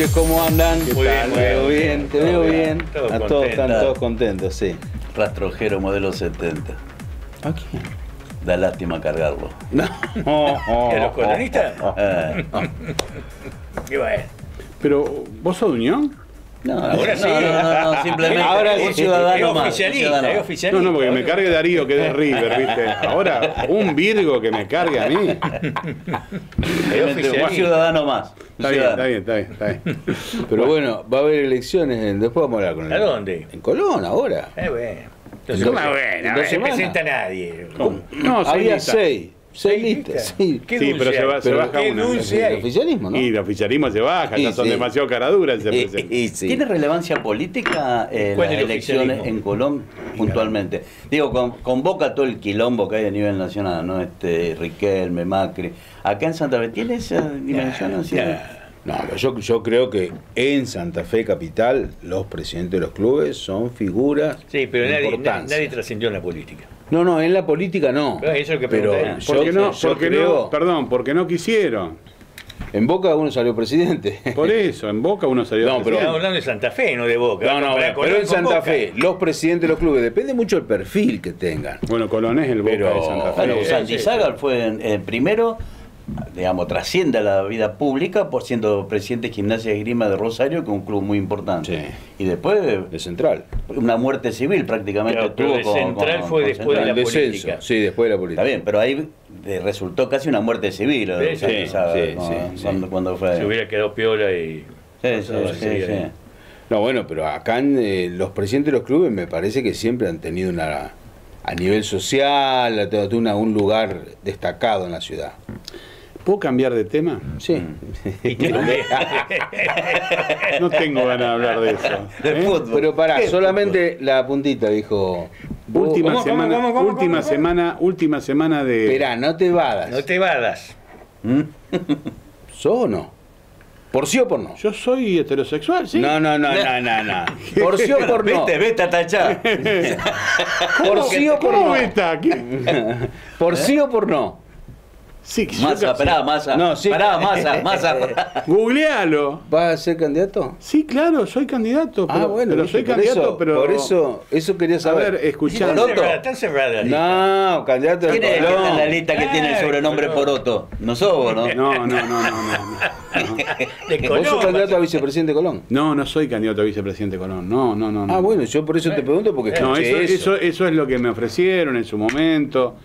Noches, ¿cómo andan? Muy bien, Te veo muy bien, bien. te Todo veo bien. bien. Todos A todos están contentos. todos contentos, sí. Rastrojero modelo 70. ¿A quién? Da lástima cargarlo. No. ¿De los colonistas? Eh, Qué bueno. Pero, ¿vos sos de Unión? No, Ahora sí. no, no, no, simplemente Ahora un sí, ciudadano es más. un oficialista, ciudadano es más. oficialista. No, no, porque me cargue Darío, que es de River, ¿viste? Ahora, un Virgo que me cargue a mí. Está Es Simplemente oficialista. Un ciudadano más. Un bien, ciudadano. está bien, está bien, está bien. Pero bueno, va a haber elecciones, en- después vamos a hablar con él. ¿A dónde? En Colón, ahora. Eh, bueno. Entonces, ¿Cómo no, bueno? se presenta nadie. No, Había seis, seis listas, sí. Qué Sí, dulce pero se va- baja qué una. El oficialismo, ¿no? Y el oficialismo se baja, ya son sí. demasiado caraduras. Se Y- presentan. y sí. ¿Tiene relevancia política eh, ¿Cuál las es el elecciones en Colón puntualmente? Digo, con- convoca todo el quilombo que hay a nivel nacional, ¿no? Este, Riquelme, Macri. Acá en Santa Fe, ¿tiene esa dimensión así? Nah. No, yo, yo creo que en Santa Fe Capital los presidentes de los clubes son figuras Sí, pero de nadie, na- importancia. nadie trascendió en la política. No, no, en la política no. Pero eso es lo que pero pregunté. yo, ¿Por qué no? yo Porque creo, no? Perdón, porque no quisieron. en Boca uno salió presidente. Por eso, en Boca uno salió. No, pero- Estamos hablando de Santa Fe, no de Boca. No, no, bueno, pero en Santa Boca. Fe, los presidentes de los clubes, depende mucho del perfil que tengan. Bueno, Colón es el Boca Pero- de Santa Fe. Bueno, Sí, Santizaga fue eh, primero, digamos, trasciende a la vida pública por siendo presidente de Gimnasia de Grima de Rosario, que es un club muy importante. Sí. Y después De central. una muerte civil prácticamente pero tuvo de con, Central con- fue con después de Central. la El descenso, política. sí, después de la política. Está bien, pero ahí resultó casi una muerte civil. Sí, sí, sí. cuando, cuando fue. Se hubiera quedado piola y. Sí, sí, sí. No, bueno, pero acá en, eh, los presidentes de los clubes me parece que siempre han tenido una a nivel social, una- un lugar destacado en la ciudad. ¿Puedo cambiar de tema? Sí. No tengo ganas de hablar de eso. De ¿eh? fútbol. Pero pará, ¿Qué solamente la puntita dijo. Última ¿Cómo, semana, cómo, cómo, última cómo? semana, última semana de. Esperá, no te vadas. No te vadas. ¿Mm? ¿Sos o no? ¿Por sí o por no? Yo soy heterosexual, sí. No, no, no, no, no, no. ¿Por sí o por no? Vete, vete a tachar. ¿Por sí o por ¿Cómo no? está? ¿Qué? ¿Por sí o por no? Sí, Masa, pará, masa. No, sí. Pará, masa, masa. Googlealo. ¿Vas a ser candidato? Sí, claro, soy candidato. Pero, ah, bueno, pero soy por candidato, eso, pero. Por eso, eso quería A saber. ver, escuchá. Están Poroto. No, candidato de ¿Quién es la lista que tiene el Ay, sobrenombre. Poroto? No sos vos, ¿no? No, no, no, no, no. No, De ¿Vos sos candidato a vicepresidente de Colón? no, no soy candidato a vicepresidente Colón. No, no, no. no. Ah, bueno, yo por eso te pregunto porque No, eso. eso, eso es lo que me ofrecieron en su momento.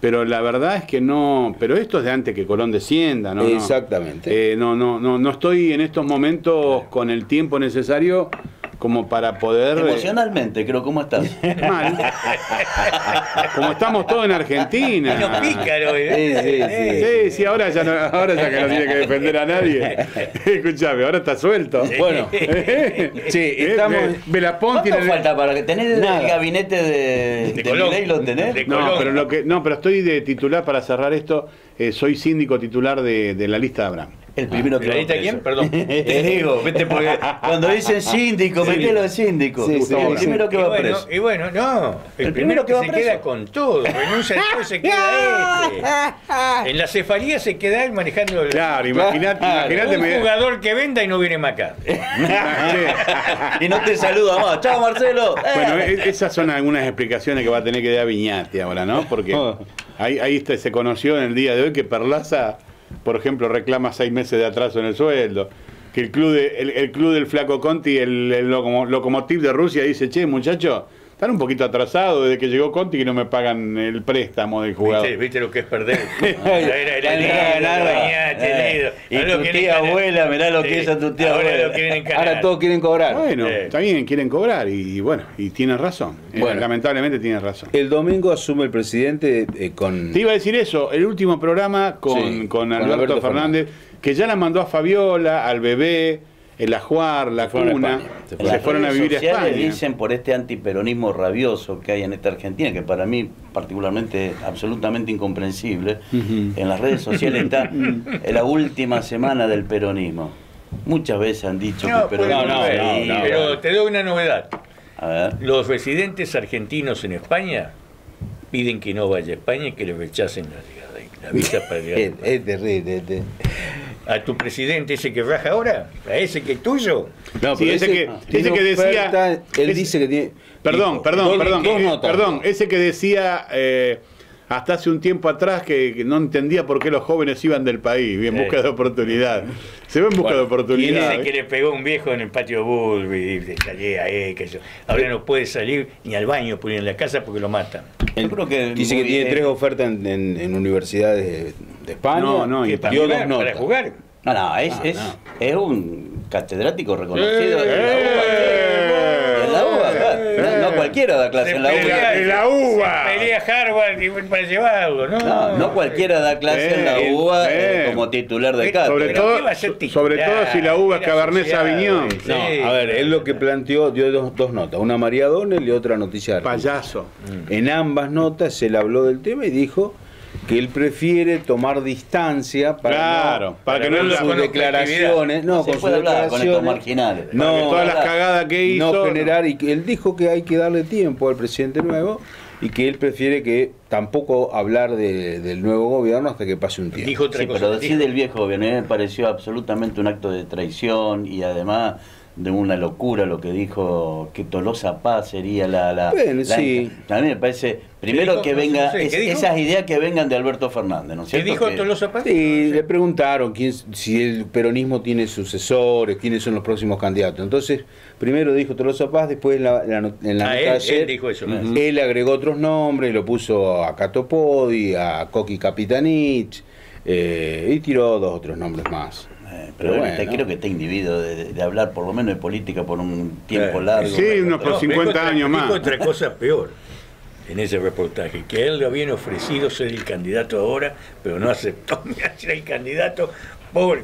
Pero la verdad es que no. Pero esto es de antes que Colón descienda, ¿no? Exactamente. Eh, no, no, no, no estoy en estos momentos con el tiempo necesario como para poder. eh, Emocionalmente, creo, ¿cómo estás? Mal. Como estamos todos en Argentina. Pícaro, ¿eh? Sí, sí, sí. Sí, sí, ahora ya, no, ahora ya que no tiene que defender a nadie. Escuchame, ahora está suelto. Bueno, sí, estamos. Belapón ¿Cuánto tiene. falta para que tenés el gabinete de, De de Colón. Milei, lo tenés? De No, pero lo que, no, pero estoy de titular para cerrar esto. eh, soy síndico titular de, de la lista de Abraham. El primero que ¿La va lista preso. quién? Perdón. Te digo, vete porque cuando dicen síndico, metelo de síndico. Sí, sí, el sí. primero que y, va bueno, preso. y bueno, no. El, El primero primero que, que va se preso. queda con todo. Renuncia después se queda este. En la cefalía se queda él manejando el. Claro, imagínate, imagínate. un jugador que venda y no viene más acá. Y no te saluda más. Chao, Marcelo. Eh. Bueno, e- esas son algunas explicaciones que va a tener que dar Viñati ahora, ¿no? Porque ahí, ahí está- se conoció en el día de hoy que Perlaza, por ejemplo, reclama seis meses de atraso en el sueldo. Que el club, de- el, el club del Flaco Conti, el, el locomo- Lokomotiv de Rusia, dice, che, muchachos, están un poquito atrasados desde que llegó Conti que no me pagan el préstamo del jugador. ¿Viste, viste lo que es perder? Y tu tía ganar. abuela, mirá lo que es a tu tía ahora abuela. lo quieren encarar. Ahora todos quieren cobrar. Bueno, Sí. está bien, quieren cobrar y, bueno, y tienen razón. Eh, Bueno. lamentablemente tienen razón. El domingo asume el presidente eh, con. Te iba a decir eso, el último programa con, Sí, con con Alberto, Alberto Fernández, que ya la mandó a Fabiola, al bebé, el ajuar, la Se fueron a cuna, se se, fueron. Las fueron a vivir a sociales España. dicen por este antiperonismo rabioso que hay en esta Argentina, que para mí particularmente es absolutamente incomprensible. En las redes sociales está en la última semana del peronismo. Muchas veces han dicho No, que el puede peronismo no, no, no, pero te doy una novedad. A ver. Los residentes argentinos en España piden que no vaya a España y que le rechacen la, la visa para llegar. a es terrible. A tu presidente ese que raja ahora, a ese que es tuyo. No, Sí, pero ese que- ese que decía- oferta, él ese- dice que tiene. Perdón, dijo, perdón, perdón, perdón, ese que decía eh, hasta hace un tiempo atrás que, que no entendía por qué los jóvenes iban del país, en Sí. busca de oportunidad. Se ve en busca de Y oportunidad. dice que le pegó un viejo en el patio Bulb y se salía ahí, que yo. Ahora no puede salir ni al baño, por ir en la casa porque lo matan. Él Yo creo que dice que tiene tres ofertas en, en- en universidades de, España. No, no, y que para dio jugar, dos notas. para jugar. No, no, es, Ah, es, no. es un catedrático reconocido Eh, la UBA. En la UBA, claro. no, no cualquiera da clase Se en la pelea- UBA. en la UBA. se Pelea Harvard y para llevarlo, ¿no? No, no cualquiera da clase en la Eh, UBA eh, eh. como titular de cátedra. Sobre todo, ¿qué va a ser so- sobre todo si la uva es Cabernet Sauvignon. eh. No, a ver, él lo que planteó, dio dos, dos notas, una María Donel y otra noticia. Payaso. En ambas notas él habló del tema y dijo que él prefiere tomar distancia para Claro, no, para que no sus con declaraciones, no, No con sus con declaraciones, marginales. Para que no, todas las cagadas que hizo. no generar y que él dijo que hay que darle tiempo al presidente nuevo y que él prefiere que tampoco hablar de- del nuevo gobierno hasta que pase un tiempo. Dijo otra Sí, cosa. pero decir del viejo gobierno a mí me pareció absolutamente un acto de traición y además de una locura lo que dijo que Tolosa Paz sería la... la, Bueno, la- sí. A mí me parece, primero dijo? que No venga, no esas ideas que vengan de Alberto Fernández, ¿no es ¿Qué dijo Que- Tolosa Paz? Sí, le preguntaron quién, si el peronismo tiene sucesores, quiénes son los próximos candidatos. Entonces, primero dijo Tolosa Paz, después en la, la not- en la Ah, nota él- de ayer, él dijo eso. Él agregó otros nombres, lo puso a Cato Podi, a Coqui Capitanich, eh, y tiró dos otros nombres más. Eh, pero Pero bueno, te- creo que está individuo de, de hablar por lo menos de política por un tiempo Eh, largo. sí, unos pero- por 50 dijo otra- años más. Otra cosa peor en ese reportaje, que a él le habían ofrecido ser el candidato ahora, pero no aceptó ser el candidato por...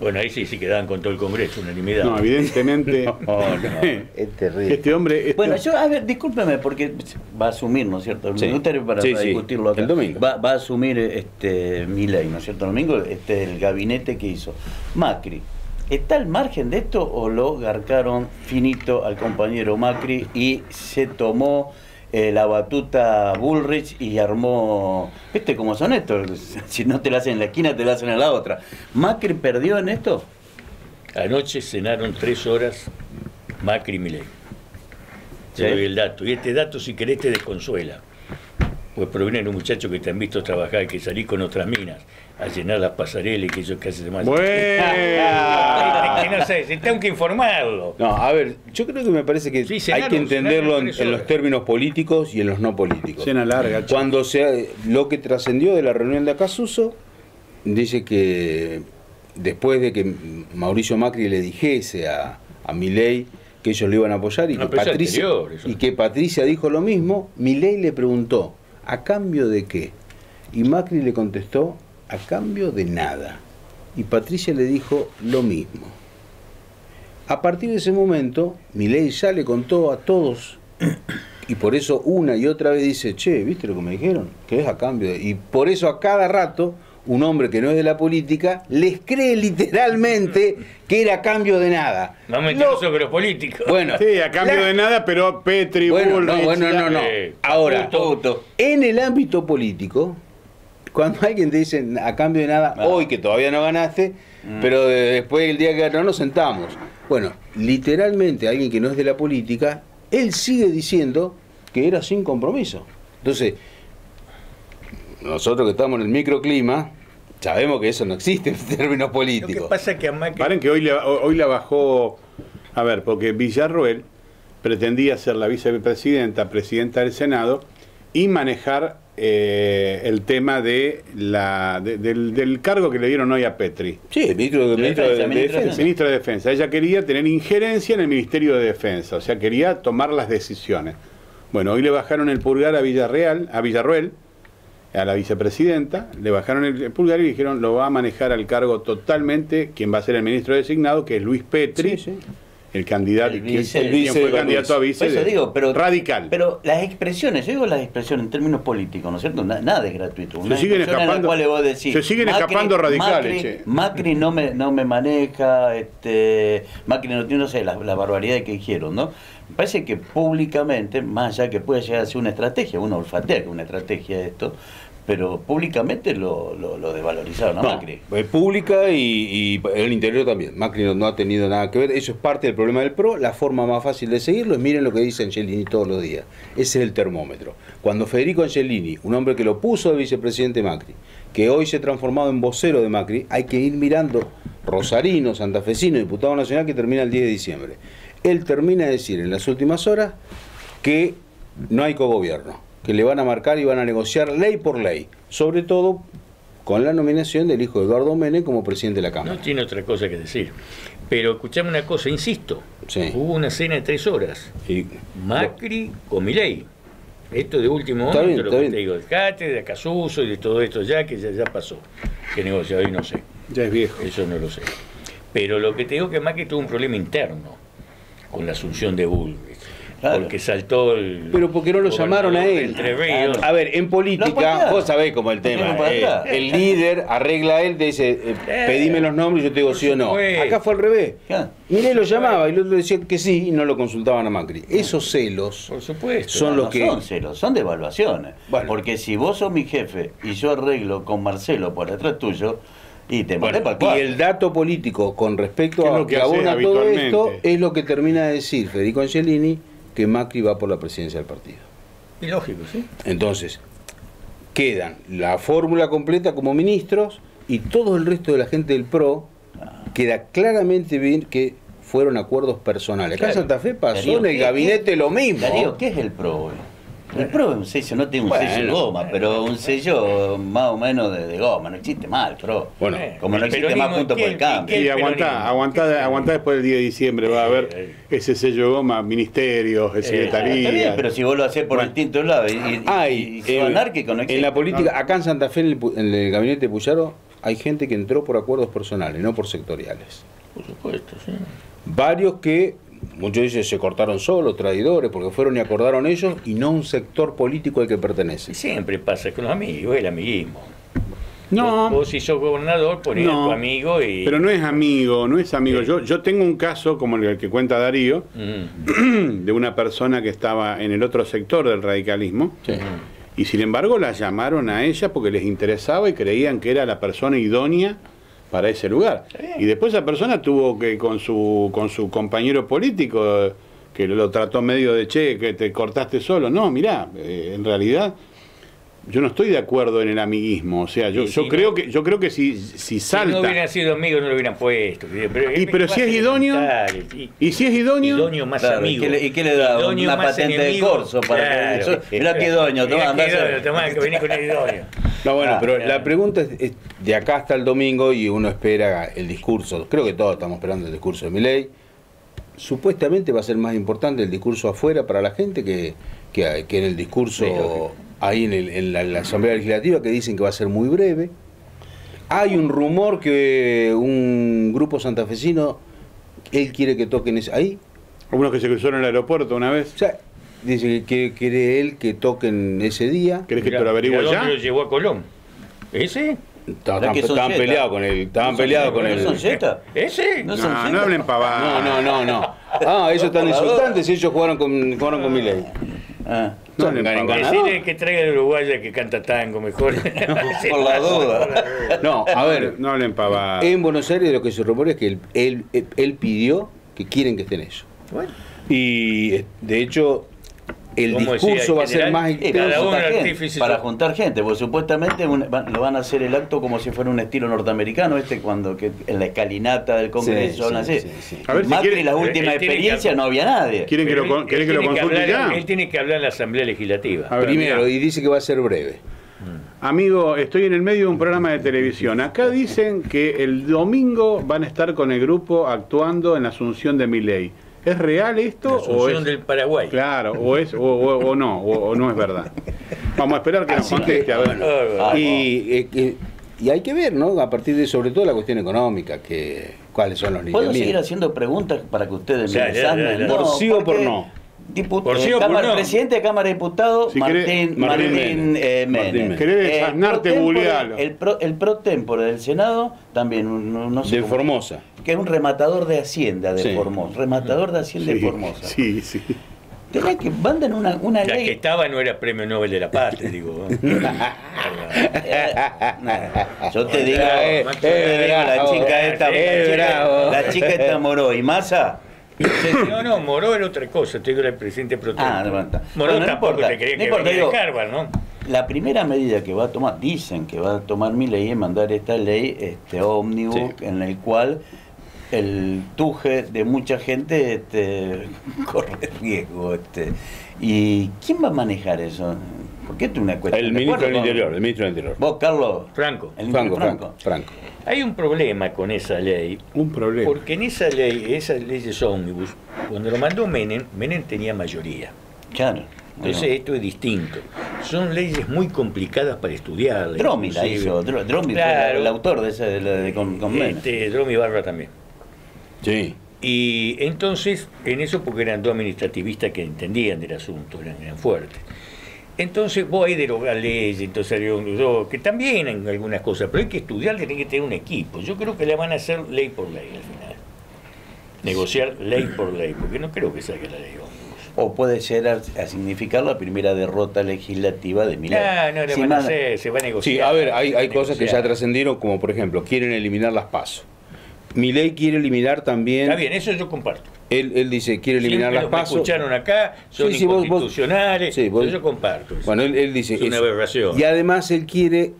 Bueno, ahí sí, sí quedaban con todo el Congreso, unanimidad. No, evidentemente. No, no, es terrible. Este hombre. este- Bueno, yo, a ver, discúlpeme, porque va a asumir, ¿no es cierto? Sí. Me gustaría para, Sí, para sí. discutirlo acá. El domingo. Va, va a asumir este Milei, ¿no es cierto? El domingo, este el gabinete que hizo. Macri, ¿está al margen de esto o lo garcaron finito al compañero Macri y se tomó eh, la batuta Bullrich y armó. ¿Viste cómo son estos? Si no te la hacen en la esquina, te la hacen en la otra. ¿Macri perdió en esto? Anoche cenaron tres horas Macri y Milei. Te Sí. doy el dato. Y este dato, si querés, te desconsuela. Pues proviene de un muchacho que te han visto trabajar, que salí con otras minas a llenar las pasarelas y que ellos que hacen más. Bueno. que no sé, si tengo que informarlo. No, a ver, yo creo que me parece que Sí, hay que entenderlo en, los términos políticos y en los no políticos. Cena larga. Cuando se lo que trascendió de la reunión de Acasuso, dice que después de que Mauricio Macri le dijese a, a Milei que ellos lo iban a apoyar y, No, que, Patricia, y que Patricia dijo lo mismo, Milei le preguntó, ¿a cambio de qué? Y Macri le contestó, a cambio de nada. Y Patricia le dijo lo mismo. A partir de ese momento, Milei ya le contó a todos, y por eso una y otra vez dice, che, ¿viste lo que me dijeron? Que es a cambio de... Y por eso a cada rato, un hombre que no es de la política, les cree literalmente que era a cambio de nada. No me Lo- sobre los políticos. Bueno, Sí, a cambio la- de nada, pero Petri, bueno, no, Bullrich, bueno, no, no. eh, Ahora, en el ámbito político, cuando alguien te dice a cambio de nada, Ah. hoy que todavía no ganaste, pero eh, después el día que ganó nos sentamos. Bueno, literalmente alguien que no es de la política, él sigue diciendo que era sin compromiso. Entonces, nosotros que estamos en el microclima, sabemos que eso no existe en términos Lo que políticos. pasa es que a Macri... Paren que hoy, le- hoy la bajó. A ver, porque Villarroel pretendía ser la vicepresidenta, presidenta del Senado y manejar eh, el tema de la de- del, del cargo que le dieron hoy a Petri. Sí, ministro, De ministro de, defensa, de defensa. Ministro de Defensa. Ella quería tener injerencia en el Ministerio de Defensa, o sea, quería tomar las decisiones. Bueno, hoy le bajaron el pulgar a Villarreal, a Villarroel, a la vicepresidenta, le bajaron el pulgar y dijeron lo va a manejar al cargo totalmente quien va a ser el ministro designado, que es Luis Petri, Sí, sí. El candidato, El quien- vice- quien el vice fue de candidato a vice Por eso de- digo, pero, radical. Pero las expresiones, yo digo las expresiones en términos políticos, ¿no es cierto? Na- nada es gratuito. Una siguen expresión en la escapando- vos decís, se siguen escapando radicales, Macri, che. Macri no me, no me maneja, este, Macri no tiene, no sé, la, la barbaridad que dijeron, ¿no? Me parece que públicamente, más allá que puede llegar a ser una estrategia, uno olfatea que una estrategia esto, pero públicamente lo, lo, lo desvalorizaron a No, Macri. pública y, y el interior también. Macri no, no ha tenido nada que ver. Eso es parte del problema del PRO. La forma más fácil de seguirlo es miren lo que dice Angelini todos los días. Ese es el termómetro. Cuando Federico Angelini, un hombre que lo puso de vicepresidente Macri, que hoy se ha transformado en vocero de Macri, hay que ir mirando Rosarino, santafesino, diputado nacional que termina el 10 de diciembre. Él termina de decir en las últimas horas que no hay cogobierno, que le van a marcar y van a negociar ley por ley, sobre todo con la nominación del hijo de Eduardo Menem como presidente de la Cámara. No tiene otra cosa que decir. Pero escuchame una cosa, insisto. Sí. Hubo una cena de tres horas. Y- Macri con Milei. Esto de último Está momento, bien, lo está que bien. te digo, del Cate, de Acasuso y de todo esto ya, que ya, ya pasó. Que negocia hoy no sé. Ya es viejo. Eso no lo sé. Pero lo que te digo es que Macri tuvo un problema interno con la asunción de Bulnes. Claro. Porque saltó el. Pero porque no lo llamaron a él. Entre Ríos. A ver, en política, vos sabés cómo el No, tema. eh, el líder arregla a él, te dice, eh, pedime los nombres y yo te digo sí o no. Acá fue al revés. Claro. Miré lo llamaba y el otro decía que sí y no lo consultaban a Macri. Esos celos Por supuesto. Son No, los no que- son ceros, son devaluaciones. Bueno. Porque si vos sos mi jefe y yo arreglo con Marcelo por detrás tuyo, y te el y el dato político con respecto ¿Qué es a lo que abona todo esto es lo que termina de decir Federico Angelini que Macri va por la presidencia del partido. Y lógico, sí. Entonces, quedan la fórmula completa como ministros y todo el resto de la gente del PRO queda claramente bien que fueron acuerdos personales. Acá en. Santa Fe pasó Darío, en el ¿qué- gabinete lo mismo. Darío, ¿qué es el PRO hoy? El PRO es un sello, no tiene un Bueno. sello de goma, pero un sello más o menos de, de goma, no existe el PRO. Bueno, Eh, como no existe más puntos por el ¿quién- cambio. Y aguantá, aguantá, aguantá después del 10 de diciembre, va a haber Eh, ese sello de goma, ministerios, Está bien, pero si vos lo haces por Bueno. el tinto lado y, y, Hay, y eh, anárquico, no existe. en la política, acá en Santa Fe, en el, en el gabinete de Puyaro, hay gente que entró por acuerdos personales, no por sectoriales. Por supuesto, sí. Varios que, muchos dicen, se cortaron solos, traidores, porque fueron y acordaron ellos y no un sector político al que pertenece. Siempre pasa con los amigos, el amiguismo. No. Vos, si sos gobernador, ponés a tu amigo y. Pero no es amigo, no es amigo. Sí. Yo, yo tengo un caso como el que cuenta Darío, Mm. de una persona que estaba en el otro sector del radicalismo, Sí. y sin embargo la llamaron a ella porque les interesaba y creían que era la persona idónea para ese lugar. Y después esa persona tuvo que con su con su compañero político eh, que lo trató medio de che, que te cortaste solo. No, mirá, eh, en realidad yo no estoy de acuerdo en el amiguismo. O sea, yo, Y yo si creo no- que yo creo que si, si Si salta no hubieran sido amigos, no lo hubieran puesto. Pero, Y, pero si es idóneo, Y, y si es idóneo, idóneo más Claro, amigo. ¿y qué le- y qué le da? Idóneo Una más patente de enemigo. corso para que- Claro. eso- mirá qué idóneo, tomá, tomá, que venís con el idóneo. No, bueno, Ah, pero claro. la pregunta es, es de acá hasta el domingo y uno espera el discurso. Creo que todos estamos esperando el discurso de Milei. Supuestamente va a ser más importante el discurso afuera para la gente que, que, que en el discurso Sí. Ahí en, el- en la, la Asamblea Legislativa que dicen que va a ser muy breve. Hay un rumor que un grupo santafesino, él quiere que toquen ese, ahí. unos que se cruzaron en el aeropuerto una vez. O sea, dice que quiere él que toquen ese día. ¿Querés que te lo averigüe ya? lo llevó a Colón? ¿Ese? Estaban, peleados con él, estaban ¿No son peleados con él. ¿No son? ¿Ese? No No, son no, Zeta. hablen pavadas. No, no, no, no. Ah, ellos están insultantes y ellos jugaron con, jugaron con Milei. Ah, No ganador. Decirle que traiga el uruguaya que canta tango mejor. por la duda. No, a ver, No hablen pavadas. en Buenos Aires lo que se rumora es que él, él, él pidió que quieren que estén ellos. Bueno, Y eh, de hecho, el decía discurso va a ser más Eh, Cada para juntar gente, artífice para su- juntar gente, porque supuestamente un- van- lo van a hacer el acto como si fuera un estilo norteamericano, este cuando que en la escalinata del Congreso Sí, hablan sí, así. sí, sí. A ver si Macri, quiere- la él- última que- experiencia no había nadie. ¿Quieren que lo, él- con- ¿querés él que lo tiene consulte hablar- ya? Él tiene que hablar en la Asamblea Legislativa. A ver, Primero, y dice que va a ser breve. Amigo, estoy en el medio de un programa de televisión. Acá dicen que el domingo van a estar con el grupo actuando en la Asunción de Miley. ¿Es real esto La o es del Paraguay. claro o es o, o- o no o, o no es verdad? Vamos a esperar que nos Así conteste que, a ver. bueno, y, eh, y hay que ver, ¿no? A partir de sobre todo la cuestión económica, que cuáles son los ¿Puedo seguir haciendo preguntas para que ustedes me ya. ¿Por sí o por no? dipu- Por sí eh, Cámara- no. Presidente de Cámara de Diputados, Si Martín, Martín, Martín eh. Martín Menem. Querés Eh, pro tempore- el, pro, el pro tempore del Senado también, no, no sé De cómo- Formosa. Que es un rematador de Hacienda de Sí. Formosa. Rematador de Hacienda de Formosa. sí, sí. Tenés que mandan una, una La que ley. estaba no era premio Nobel de la Paz, te digo. ¿eh? Yo te digo, Eh, yo te digo, la bravo, chica esta, eh, la chica, bravo. la chica esta Moró y Massa. No, no, Moró era otra cosa, te digo el presidente protector. Ah, no importa. Moró Bueno, no tampoco importa, te quería no que importa, venía de digo, Harvard, ¿no? La primera medida que va a tomar, dicen que va a tomar mi ley es mandar esta ley este ómnibus Sí. en el cual el tuje de mucha gente este, corre riesgo. Este. ¿Y quién va a manejar eso? Porque esto es una cuestión. El ¿de ministro del Interior, el ministro del Interior. Vos, Carlos. Franco. El Franco, Franco. Franco. Hay un problema con esa ley, Un problema. porque en esa ley, esas leyes ómnibus, cuando lo mandó Menem, Menem tenía mayoría. Claro. Entonces bueno. esto es distinto. Son leyes muy complicadas para estudiar. Dromi la hizo. Dro- Dromi fue Claro. el autor de esa de la de con, con Menem. Este, Dromi Barra también. Sí. Y entonces, en eso porque eran dos administrativistas que entendían del asunto, eran, eran fuertes. Entonces vos ahí derogar leyes, entonces dos, que también en algunas cosas, pero hay que estudiar, tiene que tener un equipo. Yo creo que le van a hacer ley por ley al final. Negociar ley por ley, porque no creo que salga la ley. O puede ser a, a significar la primera derrota legislativa de Milei. Ah, no, le Si van a hacer, se va a negociar. Sí, a ver, hay, hay cosas que ya trascendieron, como por ejemplo, quieren eliminar las pasos. Milei quiere eliminar también. Está bien, eso yo comparto. Él, él dice, quiere eliminar Siempre las pasos. escucharon acá, son Sí, sí, vos- vos- inconstitucionales, sí, vos- yo comparto. eso. Bueno, él, él dice Es una eso. aberración. Y además él quiere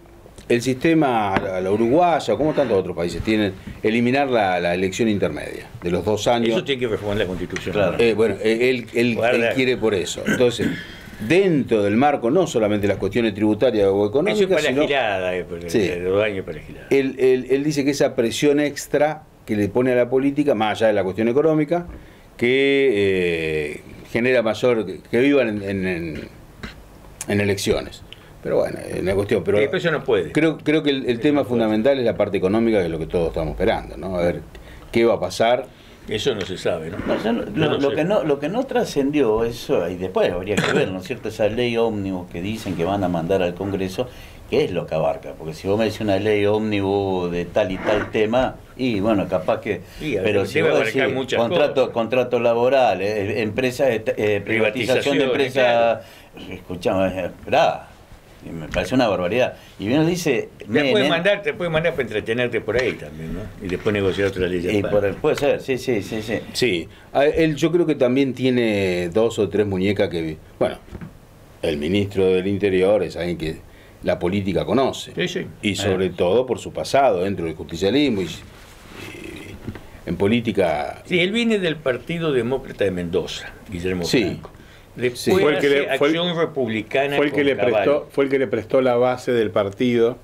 el sistema a la uruguaya, como tantos otros países tienen, eliminar la, la elección intermedia de los dos años. Eso tiene que reformar la constitución. Claro. Eh, bueno, eh, él, él quiere por eso. Entonces, dentro del marco, no solamente las cuestiones tributarias o Eso es económicas, la sino, girada, eh, Sí. años para la girada. él, él- él dice que esa presión extra que le pone a la política, más allá de la cuestión económica, que eh, genera mayor, que vivan en, en- en- en elecciones. Pero bueno, es una cuestión. Pero eso no puede. Creo, creo que el, el tema no fundamental es la parte económica, que es lo que todos estamos esperando, ¿no? A ver qué va a pasar. Eso no se sabe, ¿no? Lo, que no, lo que no trascendió eso, y después habría que ver, ¿no es cierto? Esa ley ómnibus que dicen que van a mandar al Congreso, ¿qué es lo que abarca? Porque si vos me decís una ley ómnibus de tal y tal tema, y bueno, capaz que... Sí, pero si vos decís contrato, cosas. contrato laboral, eh, empresa, eh, eh, privatización de Privatizaciones, empresa... Escuchame, esperá, y me parece una barbaridad. Y viene y dice... Te puede mandar, te puede mandar para entretenerte por ahí también, ¿no? Y después negociar otra ley. y por el- puede ser, sí, sí, sí, sí. Sí, a- él yo creo que también tiene dos o tres muñecas que, bueno, el ministro del Interior es alguien que la política conoce. Sí, sí. Y sobre todo por su pasado dentro del justicialismo y, y en política... Sí, él viene del Partido Demócrata de Mendoza, Guillermo Sí. Franco. Sí. Fue el que le- fue el- Acción Republicana Fue el, que le prestó, fue el que le prestó la base del partido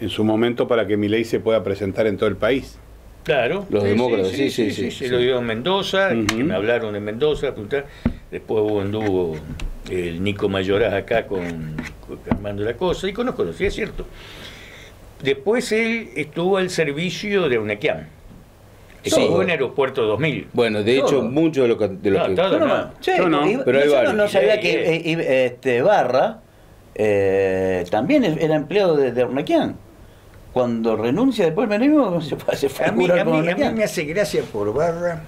en su momento para que Milei se pueda presentar en todo el país. Claro. Los demócratas, sí, sí, sí, Se sí. lo dio en Mendoza, que me hablaron de Mendoza, después hubo anduvo el Nico Mayoraz acá con, con armando la cosa, y conozco, sí, es cierto. Después él estuvo al servicio de UNECIAM. Estuvo Sí. en Aeropuerto 2000. Bueno, de hecho, muchos de los que... de los No, que- todo. Yo no, no. che, Yo no, y- pero hay varios. no sabía que eh, y- este, Barra eh, también era empleado de, de Ornequian. Cuando renuncia después el menemismo se fue, se fue a A mí, a mí- a mí me hace gracia por Barra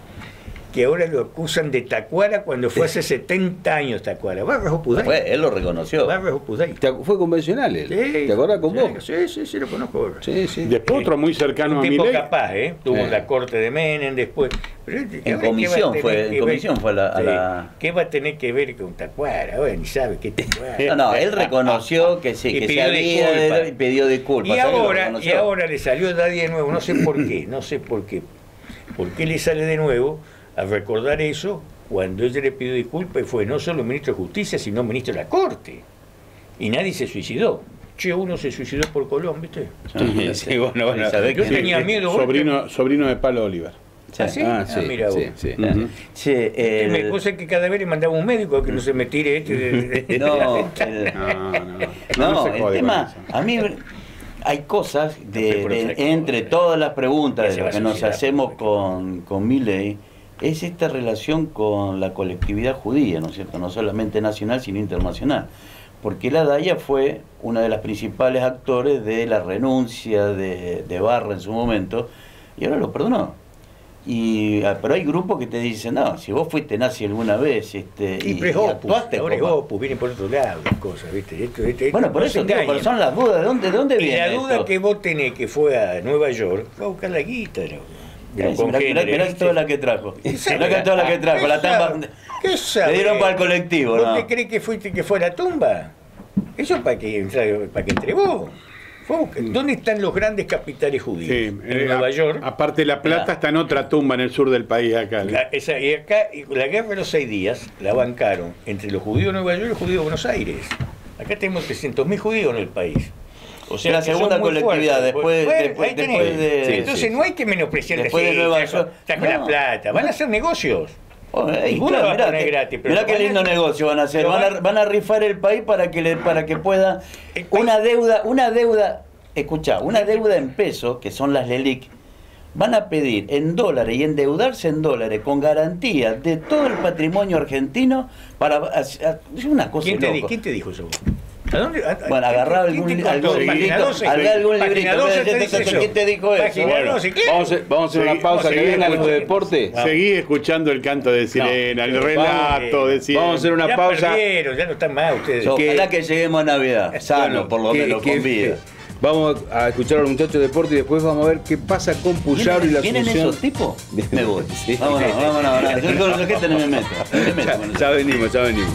que ahora lo acusan de Tacuara cuando fue hace 70 años Tacuara. Barra es Opudai. Fue, él lo reconoció. Barra es Opudai. ¿Te ac- fue convencional él. Sí, ¿Te acordás con sí, vos? Sí, sí, sí, lo conozco. Sí, sí. Después otro muy cercano un a tipo capaz, ¿eh? Tuvo la corte de Menem después. Pero, En ahora, ¿qué va a comisión fue- en ver? comisión fue a la- a la- ¿Qué va a tener que ver con Tacuara? Bueno, ni sabe qué Tacuara. No, no, él reconoció que sí, que se había y pidió disculpas. Y ahora, y ahora le salió Daddy de nuevo, no sé por qué, no sé por qué. ¿Por qué le sale de nuevo a recordar eso cuando ella le pidió disculpas y fue no solo ministro de Justicia, sino ministro de la Corte? Y nadie se suicidó. Che, uno se suicidó por Colón, ¿viste? Sí, sí, bueno, bueno. ¿Y sabés Yo tenía miedo. Sobrino, sobrino de Palo Oliver. Sí. ¿Ah, sí? Ah, sí, Ah, mira vos. sí, sí. Ujú. Che, Y me el- puse que cada vez le mandaba un médico a que no se me tire este de- de- No, el- No, no, no. No, el tema, a mí hay cosas de, cosa. entre todas las preguntas Que de a que nos hacemos con, con Milley, es esta relación con la colectividad judía, ¿no es cierto? No solamente nacional, sino internacional. Porque la Daya fue una de las principales actores de la renuncia de, de Barra en su momento, y ahora lo perdonó. Y, ah, pero hay grupos que te dicen, no, si vos fuiste nazi alguna vez este, Y, y, y actuaste ahora Opus, vienen por otro lado las cosas, ¿viste? Esto- esto- Bueno, por no eso digo, pero son las dudas. ¿De dónde, de dónde Y viene la duda esto? que vos tenés que fue a Nueva York fue a buscar la guita, ¿no? Mirá, mirá ¿viste? toda la que trajo. Esa- Mirá que toda la que trajo. La ¿Qué tamba. sabe? ¿Qué Le dieron para el colectivo, ¿Vos ¿no? te crees que fuiste que fue a la tumba? Eso para que para que entre vos. Buscar- ¿Dónde están los grandes capitales judíos? Sí, en eh, Nueva a- York. Aparte La Plata está en otra tumba en el sur del país acá. La, esa- y acá, y la guerra de los seis días la bancaron entre los judíos de Nueva York y los judíos de Buenos Aires. Acá tenemos 300.000 judíos en el país. O La que son segunda colectividad, fuertes. después- Bueno, después- de- Sí, Entonces no hay que menospreciar Después de Nueva York. la No. plata. Van a hacer negocios. Oh, eh, Ninguno claro, lo va a mirá, poner que- gratis, pero mirá lo qué a- lindo negocio van a hacer. Van a, van- van a rifar el país para que le, para que pueda El país- una deuda, una deuda, escuchá, una deuda en pesos, que son las LELIC, van a pedir en dólares y endeudarse en dólares con garantía de todo el patrimonio argentino para hacer- es una cosa ¿Quién te. ¿Quién te dijo eso? ¿A dónde? a- Bueno, quién algún, algún Página librito, 12, algún librito. 12 te ¿Quién dice eso. ¿Quién te dijo eso? Bueno. 12, ¿qué? Vamos a, vamos a hacer una pausa que viene algo de escuchando. deporte. Seguí escuchando el canto de sirena, el relato de sirena. Vamos a hacer una ya pausa. perdieron, ya no están más ustedes. So, que- Ojalá que lleguemos a Navidad, sano, Bueno, por lo que- menos, que- con vida. Vamos a escuchar a los muchachos de deporte y después vamos a ver qué pasa con Puyaro y la ¿Vienen Asunción. esos tipos? Me voy. Vámonos, vámonos, vámonos. Yo con los gente no me meto. No ya venimos, ya venimos.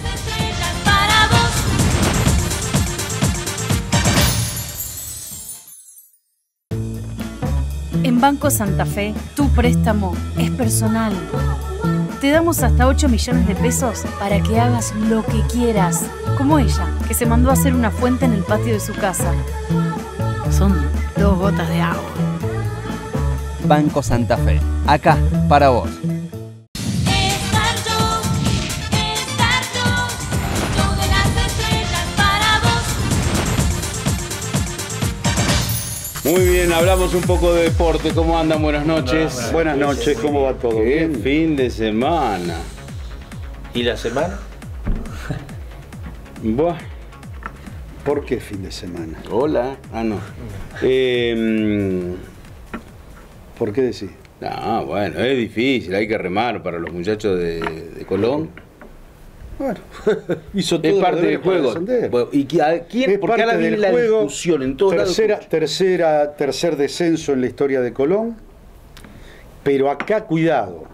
En Banco Santa Fe, tu préstamo es personal. Te damos hasta 8 millones de pesos para que hagas lo que quieras, como ella, que se mandó a hacer una fuente en el patio de su casa. Son dos gotas de agua. Banco Santa Fe. Acá, para vos. Muy bien, hablamos un poco de deporte. ¿Cómo andan? Buenas noches. Buenas noches, ¿cómo va todo? Qué ¿Bien? fin de semana. ¿Y la semana? Buah. ¿Por qué fin de semana? Hola. Ah, no. Eh, ¿Por qué decís? no, bueno, es difícil. Hay que remar para los muchachos de, de Colón. Bueno, hizo todo Es lo parte que del juego. Bueno, ¿Y a quién? Es Porque ahora parte viene del la juego. discusión en todos lados. tercera, tercera, tercer descenso en la historia de Colón. Pero acá, cuidado.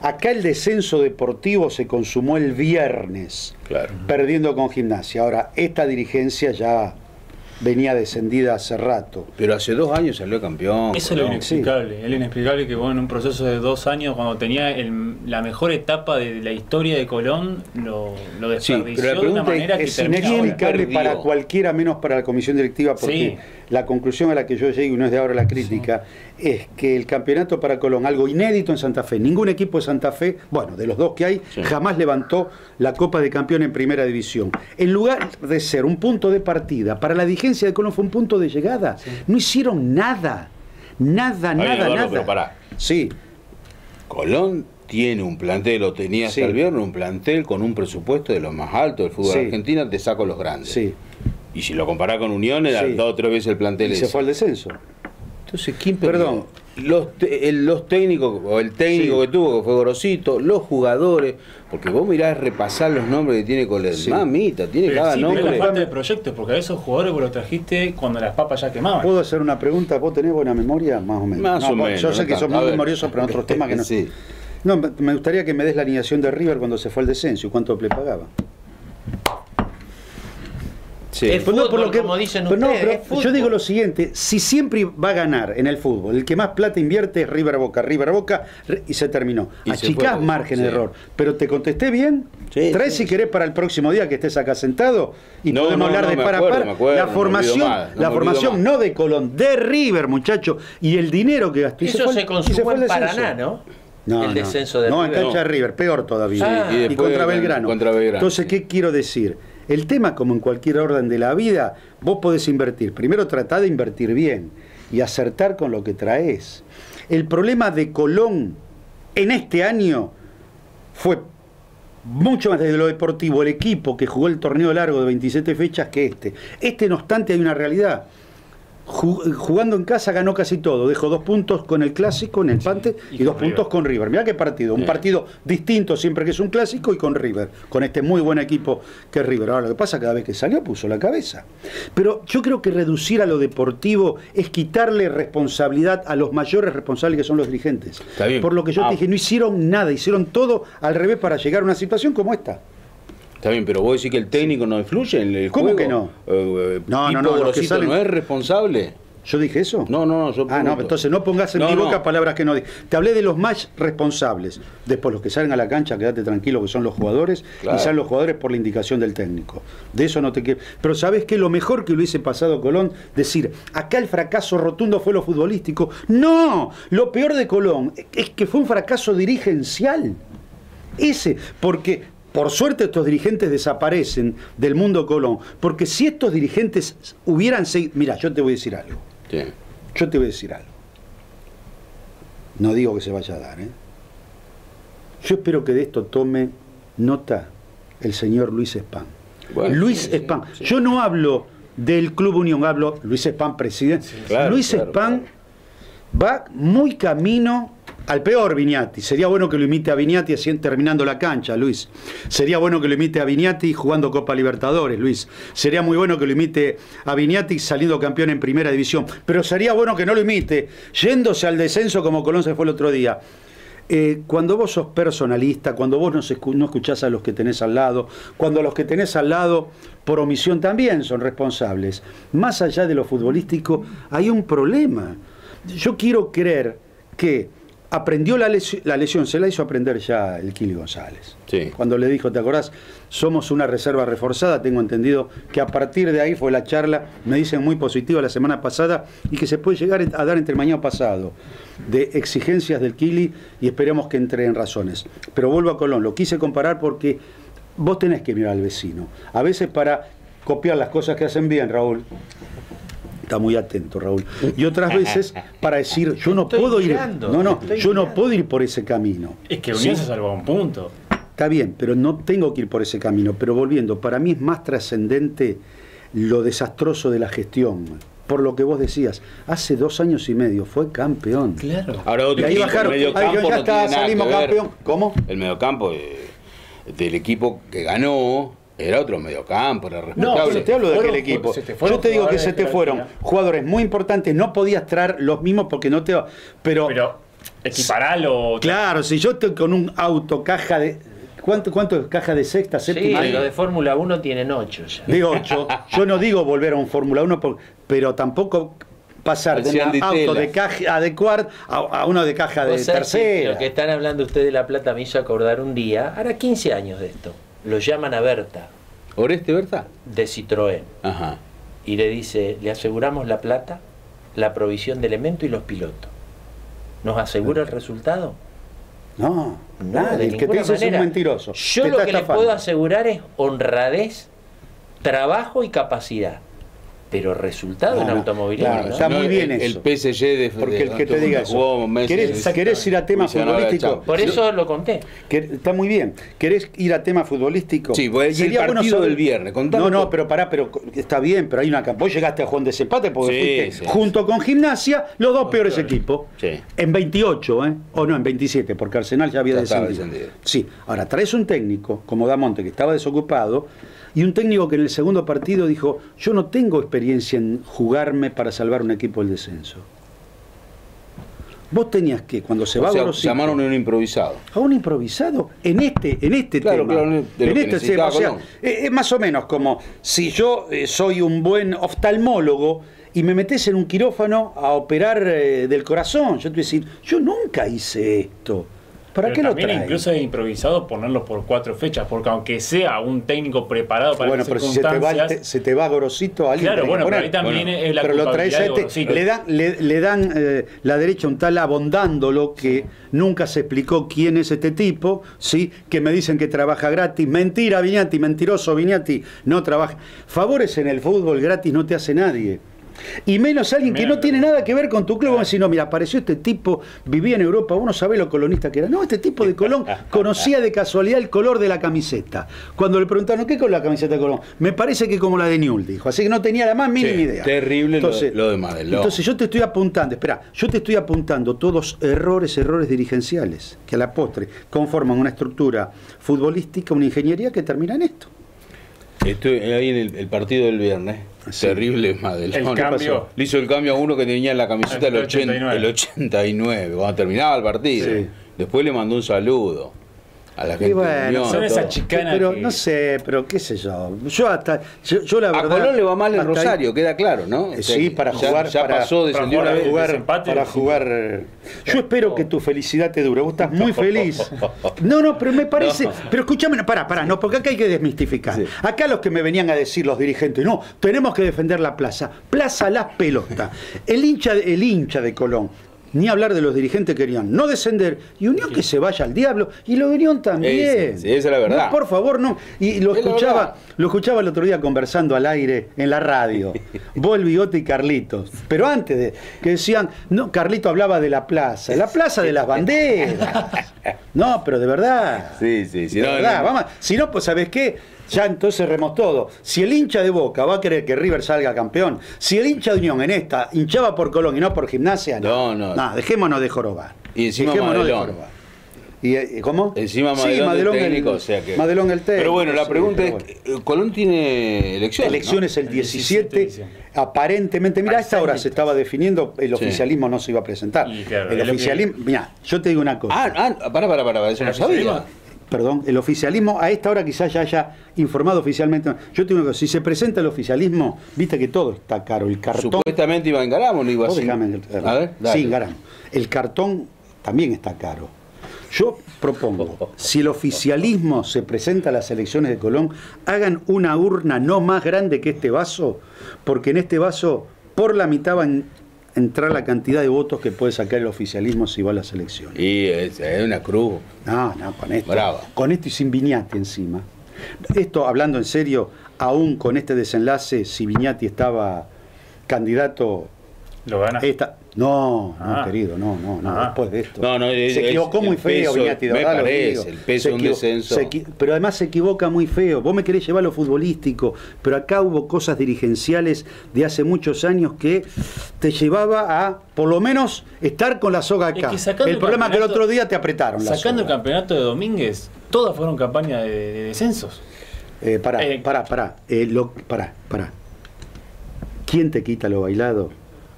Acá el descenso deportivo se consumó el viernes, Claro. perdiendo con gimnasia. Ahora, esta dirigencia ya venía descendida hace rato. Pero hace dos años salió campeón. Eso es lo inexplicable. Es lo inexplicable que vos en un proceso de dos años, cuando tenía el- la mejor etapa de la historia de Colón, lo, lo Sí, desperdició pero la de una pregunta es- manera que Es ahora. inexplicable para cualquiera, menos para la comisión directiva, porque Sí. la conclusión a la que yo llego, y no es de ahora la crítica, es que el campeonato para Colón, algo inédito en Santa Fe, ningún equipo de Santa Fe, bueno, de los dos que hay, Sí. jamás levantó la Copa de Campeón en primera división. En lugar de ser un punto de partida, para la dirigencia de Colón fue un punto de llegada. No hicieron nada, nada, nada, Eduardo, nada. pero pará. Sí, Colón tiene un plantel, lo tenía hasta Sí. el viernes, un plantel con un presupuesto de los más altos del fútbol Sí. argentino, te saco los grandes. sí. Y si lo comparás con Unión, era dos o tres veces el plantel Y se fue al descenso. Entonces, ¿quién perdió? Perdón. Los, los técnicos, o el técnico Sí. que tuvo, que fue Gorosito, los jugadores, porque vos mirás repasar los nombres que tiene Colón. Sí. Mamita, tiene Pero cada sí, pero es nombre. la falta de proyectos, porque a esos jugadores vos los trajiste cuando las papas ya quemaban. ¿Puedo hacer una pregunta? ¿Vos tenés buena memoria? Más o menos. Más o vos- menos, Yo sé no que sos muy memorioso, pero en otros temas que no. Sí. No, me me gustaría que me des la alineación de River cuando se fue al descenso y cuánto le pagaba. Sí. Es Pues no, por fútbol, como dicen pero no, ustedes, pero es fútbol. yo digo lo siguiente, si siempre va a ganar en el fútbol, el que más plata invierte es River Boca, River Boca, y se terminó. Y se Achicás margen de Sí. error. Pero te contesté bien. Sí, Trae sí. si querés para el próximo día que estés acá sentado y No, podemos no, hablar no, de me par a acuerdo, par. me acuerdo, la formación, más, la formación no de Colón, de River, muchacho. Y el dinero que gastó. Eso fue- se consumó en. Paraná, ¿no? No, el no. descenso de No, en River. cancha de River, peor todavía. Ah. Y y, después contra con- Belgrano. contra Belgrano, Entonces. ¿qué quiero decir? El tema, como en cualquier orden de la vida, vos podés invertir. Primero tratá de invertir bien y acertar con lo que traes. El problema de Colón en este año fue mucho más desde lo deportivo, el equipo que jugó el torneo largo de 27 fechas que este. Este, no obstante, hay una realidad. Ju- Jugando en casa ganó casi todo. Dejó dos puntos con el clásico en el Pante y, y dos puntos con River. Mirá qué partido. Un partido distinto siempre que es un clásico y con River. Con este muy buen equipo que es River. Ahora lo que pasa, cada vez que salió puso la cabeza. Pero yo creo que reducir a lo deportivo es quitarle responsabilidad a los mayores responsables que son los dirigentes. Está bien. Por lo que yo Ah. te dije, no hicieron nada, hicieron todo al revés para llegar a una situación como esta. Está bien, pero vos decís que el técnico no influye en el ¿Cómo juego. que no? Eh, eh, No, no, no, los que salen- no es responsable. ¿Yo dije eso? No, no, no. Yo Ah, no, entonces no pongas en No, mi no. boca palabras que no dije. Te hablé de los más responsables. Después los que salen a la cancha, quédate tranquilo que son los jugadores Claro. y salen los jugadores por la indicación del técnico. De eso no te quiero. Pero ¿sabes qué? Lo mejor que le hubiese pasado Colón, decir, acá el fracaso rotundo fue lo futbolístico. No, lo peor de Colón es que fue un fracaso dirigencial. Ese, porque por suerte estos dirigentes desaparecen del mundo Colón, porque si estos dirigentes hubieran seguido, mira, yo te voy a decir algo. Sí. Yo te voy a decir algo. No digo que se vaya a dar, ¿eh? Yo espero que de esto tome nota el señor Luis Spam. Bueno, Luis sí, sí, Spam. sí. Yo no hablo del Club Unión, hablo Luis Spam, presidente. claro, Luis claro, Spam va muy camino al peor Viñati. Sería bueno que lo imite a Viñati terminando la cancha, Luis. Sería bueno que lo imite a Viñati jugando Copa Libertadores, Luis. Sería muy bueno que lo imite a Viñati saliendo campeón en primera división. Pero sería bueno que no lo imite yéndose al descenso como Colón se fue el otro día. Eh, cuando vos sos personalista, cuando vos no, escu- no escuchás a los que tenés al lado, cuando los que tenés al lado por omisión también son responsables, más allá de lo futbolístico, hay un problema. Yo quiero creer que aprendió la, lesi- la lesión, se la hizo aprender ya el Kili González. Sí. Cuando le dijo, ¿te acordás? Somos una reserva reforzada, tengo entendido que a partir de ahí fue la charla, me dicen muy positiva la semana pasada, y que se puede llegar a dar entre mañana pasado, de exigencias del Kili y esperemos que entre en razones. Pero vuelvo a Colón, lo quise comparar porque vos tenés que mirar al vecino. A veces para copiar las cosas que hacen bien, Raúl, Está muy atento, Raúl. Y otras veces para decir, yo no Estoy puedo ir. No, no, yo no puedo ir por ese camino. Es que. Unión se salvó a un punto. Está bien, pero no tengo que ir por ese camino. Pero volviendo, para mí es más trascendente lo desastroso de la gestión. Por lo que vos decías, hace dos años y medio fue campeón. Claro. Ahora otro Y ahí bajaron, ya no está, tiene nada salimos que ver. campeón. ¿Cómo? El mediocampo eh, del equipo que ganó era otro mediocampo, era No, respetable. pero te hablo de Fueron- aquel equipo. te Yo te digo que se de te fueron jugadores muy importantes, no podías traer los mismos porque no te... Pero, Pero equiparalo. claro, si yo estoy con un auto caja de... ¿Cuánto, cuánto es caja de sexta, Sí, séptima? los de Fórmula 1 tienen 8 ya. Digo 8. Yo no digo volver a un Fórmula 1, por- pero tampoco pasar de un de auto de caja de cuart a, a uno de caja de sabés que tercera. Lo que están hablando ustedes de La Plata me hizo acordar un día, ahora 15 años de esto. Lo llaman a Berta, ¿Oreste, verdad? de Citroën, Ajá. y le dice, le aseguramos la plata, la provisión de elementos y los pilotos. ¿Nos asegura el resultado? No, No, nada, de el que te dice es un mentiroso. Yo lo que le puedo asegurar es honradez, trabajo y capacidad. Pero resultado No, en automovilismo. claro, ¿no? está muy bien el, eso. el PSG de Porque el que te de- diga eso. ¿Querés, ir a tema futbolístico? Por eso lo conté. Está muy bien. ¿Querés ir a tema futbolístico? Sí, pues, y el Sería partido del viernes, contame No, no, pero pará, pero está bien, pero hay una Vos llegaste a Juan de Desempate porque Sí, fuiste sí, junto con Gimnasia los dos peores equipos. Sí. En 28, ¿eh? O no, en 27, porque Arsenal ya había Ya descendido. descendido. Sí, ahora traes un técnico como Damonte que estaba desocupado y un técnico que en el segundo partido dijo, yo no tengo experiencia en jugarme para salvar un equipo del descenso. Vos tenías que, cuando se va sea, Gorosito- llamaron a un improvisado. a un improvisado en este en este Claro, tema claro, en este tema o sea, es, es más o menos como si yo eh, soy un buen oftalmólogo y me metes en un quirófano a operar eh, del corazón yo te voy a decir yo nunca hice esto ¿para Pero qué lo también traes? incluso es improvisado ponerlo por cuatro fechas, porque aunque sea un técnico preparado para bueno pero si se te va te- se te va Gorosito alguien Claro, bueno, pero ahí también es la pero lo traes a este, le dan, le, le dan eh, la derecha un tal abondándolo que nunca se explicó quién es este tipo, ¿sí? que me dicen que trabaja gratis. Mentira, Viñati, mentiroso Viñati, no trabaja. Favores en el fútbol gratis no te hace nadie. Y menos alguien que no tiene nada que ver con tu club. Vos decís, no, mira, apareció este tipo, vivía en Europa, uno sabe lo colonista que era. No, este tipo de Colón conocía de casualidad el color de la camiseta. Cuando le preguntaron, ¿qué color la camiseta de Colón? Me parece que como la de Newell, dijo. Así que no tenía la más mínima Sí, idea. terrible lo- lo de Madelón. Entonces yo te estoy apuntando, espera, yo te estoy apuntando todos errores, errores dirigenciales, que a la postre conforman una estructura futbolística, una ingeniería que termina en esto. Estoy ahí en el, el partido del viernes. Terrible Madelón. El. Le hizo el cambio a uno que tenía en la camiseta el, El 80 89. el 89, cuando terminaba el partido. Sí. Después le mandó un saludo a la gente. Y de bueno, Unión, son todo. esas chicanas pero que- no sé, pero qué sé yo. Yo hasta, yo, yo la A verdad. Colón le va mal ahí- Rosario, queda claro, ¿no? Eh, O sea, Sí, para ya- jugar. Ya para, pasó, descendió para jugar- para sí. jugar. eh, Yo espero que tu felicidad te dure. Vos estás muy feliz. No, no, pero me parece. Pero escúchame, pará, pará, no, porque acá hay que desmistificar. Sí. Acá los que me venían a decir los dirigentes, no, tenemos que defender la plaza. Plaza las pelotas. El hincha, el hincha de Colón. Ni hablar de los dirigentes que querían no descender y Unión que se vaya al diablo y lo de Unión también. Sí, sí, esa es la verdad. No, por favor, no. Y lo Es escuchaba, lo escuchaba el otro día conversando al aire en la radio. Vos, el bigote y Carlitos. Pero antes de que decían, no, Carlito hablaba de la plaza, la plaza de las banderas. No, pero de verdad. Sí, sí, sí. de no, verdad, no, vamos, si no, pues ¿sabes qué? Ya entonces remos todo. Si el hincha de Boca va a querer que River salga campeón, si el hincha de Unión en esta hinchaba por Colón y no por gimnasia, no. No, no. dejémonos de jorobar. Y encima dejémonos de Madelón. jorobar. ¿Y eh, cómo? Encima Sí, Madelón, el técnico, el- o sea que... Madelón el técnico. Pero bueno, la pregunta es, bueno. eh, Colón tiene elecciones, ¿no? Elecciones el El 17 de 17, diciembre. aparentemente, mira, a esta hora se estaba definiendo, el Sí. oficialismo no se iba a presentar. Y claro, el que- oficialismo, mira, yo te digo una cosa. Ah, ah, para, para, para, eso no ¿El sabía. Perdón, el oficialismo a esta hora quizás ya haya informado oficialmente. Yo te digo una cosa, si se presenta el oficialismo, viste que todo está caro, el cartón. Supuestamente iba en Garamo, no iba sin- déjame- A ver, dale. Sí, Garam. El cartón también está caro. Yo propongo, si el oficialismo se presenta a las elecciones de Colón, hagan una urna no más grande que este vaso, porque en este vaso por la mitad va a en- entrar la cantidad de votos que puede sacar el oficialismo si va a las elecciones. Y es, es una cruz. No, no, con esto. Brava. Con esto y sin Viñati encima. Esto, hablando en serio, aún con este desenlace, si Viñati estaba candidato Lo gana. esta, no, no, Ah. querido, no, no, no, Ah. después de esto. No, no, es- se equivocó es- muy feo, peso, Viñati, me parece, digo. el peso de un descenso. pero además se equivoca muy feo. Vos me querés llevar a lo futbolístico, pero acá hubo cosas dirigenciales de hace muchos años que te llevaba a, por lo menos, estar con la soga Es acá. que el el problema es que el otro día te apretaron la Sacando el campeonato de Domínguez, todas fueron campañas de, de descensos. Eh, pará, Eh, pará, pará, eh, lo- pará, pará. ¿Quién te quita lo bailado?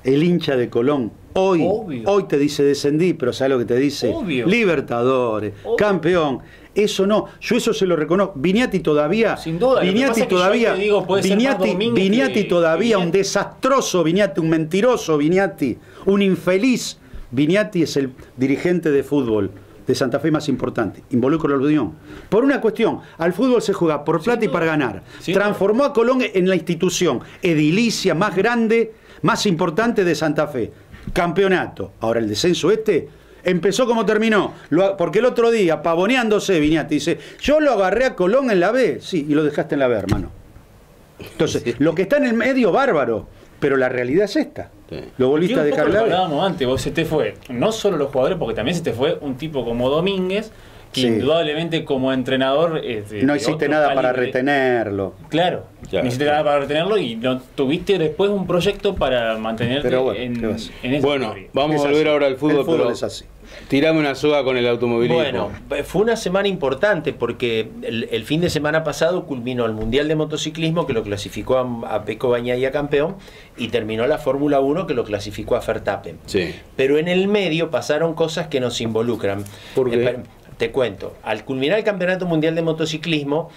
El hincha de Colón. Hoy, Obvio. hoy te dice descendí, pero ¿sabes lo que te dice? Obvio. Libertadores, Obvio. campeón. Eso no, yo eso se lo reconozco. Viniati todavía. Sin duda, yo todavía. digo, que- todavía, un desastroso Viñati, un mentiroso Viñati, un infeliz. Viñati es el dirigente de fútbol de Santa Fe más importante. Involucro a la Unión. Por una cuestión, al fútbol se juega por plata y duda. para ganar. Sin Transformó a Colón en la institución edilicia más grande, más importante de Santa Fe. Campeonato. Ahora el descenso este empezó como terminó. Lo- porque el otro día, pavoneándose, Viñati dice, yo lo agarré a Colón en la B. Sí, y lo dejaste en la B, hermano. Entonces, lo que está en el medio, bárbaro. Pero la realidad es esta. Sí. Lo volviste Y a un poco dejar lo hablábamos antes, vos se te fue no solo los jugadores, porque también se te fue un tipo como Domínguez, que Sí. indudablemente como entrenador. eh, de- No hiciste nada para retenerlo. Claro, Claro. no hiciste nada para retenerlo y no tuviste después un proyecto para mantenerte Pero bueno, en, en esa Bueno, vamos Es a volver así. ahora al fútbol, El fútbol pero es así. tirame una soga con el automovilismo. Bueno, fue una semana importante porque el, el fin de semana pasado culminó el Mundial de Motociclismo que lo clasificó a, a Peco Bañaya campeón y terminó la Fórmula 1 que lo clasificó a Verstappen. Sí. Pero en el medio pasaron cosas que nos involucran. ¿Por qué? Eh, te cuento, al culminar el Campeonato Mundial de Motociclismo,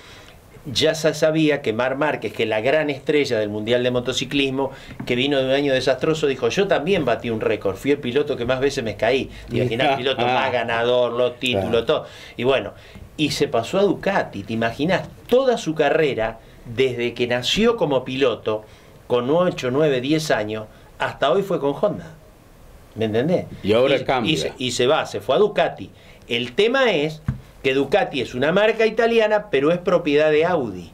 ya se sabía que Mar Márquez, que es la gran estrella del Mundial de Motociclismo, que vino de un año desastroso, dijo, yo también batí un récord, fui el piloto que más veces me caí. Te imaginas, el piloto más ganador, los títulos, Claro. todo. Y bueno, y se pasó a Ducati, te imaginas toda su carrera, desde que nació como piloto, con 8, 9, 10 años, hasta hoy fue con Honda. ¿Me entendés? Y ahora y, cambia. Y se, y se va, se fue a Ducati. El tema es que Ducati es una marca italiana, pero es propiedad de Audi.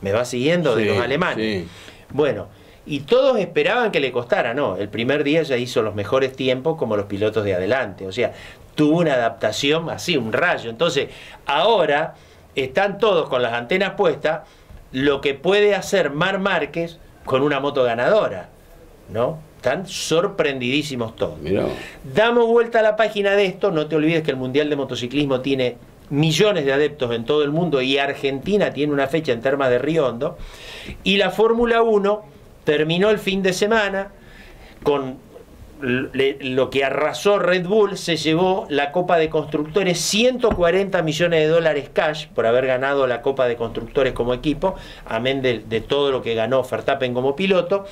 ¿Me va siguiendo? de los alemanes. sí. Bueno, y todos esperaban que le costara. No, el primer día ya hizo los mejores tiempos como los pilotos de adelante. O sea, tuvo una adaptación así, un rayo. Entonces, ahora están todos con las antenas puestas lo que puede hacer Mar Márquez con una moto ganadora. ¿No? Están sorprendidísimos todos. Mirá. Damos vuelta a la página de esto, no te olvides que el Mundial de Motociclismo tiene millones de adeptos en todo el mundo y Argentina tiene una fecha en Termas de Río Hondo. Y la Fórmula 1 terminó el fin de semana con lo que arrasó Red Bull, se llevó la Copa de Constructores, 140 millones de dólares cash por haber ganado la Copa de Constructores como equipo, amén de, todo lo que ganó Verstappen como piloto,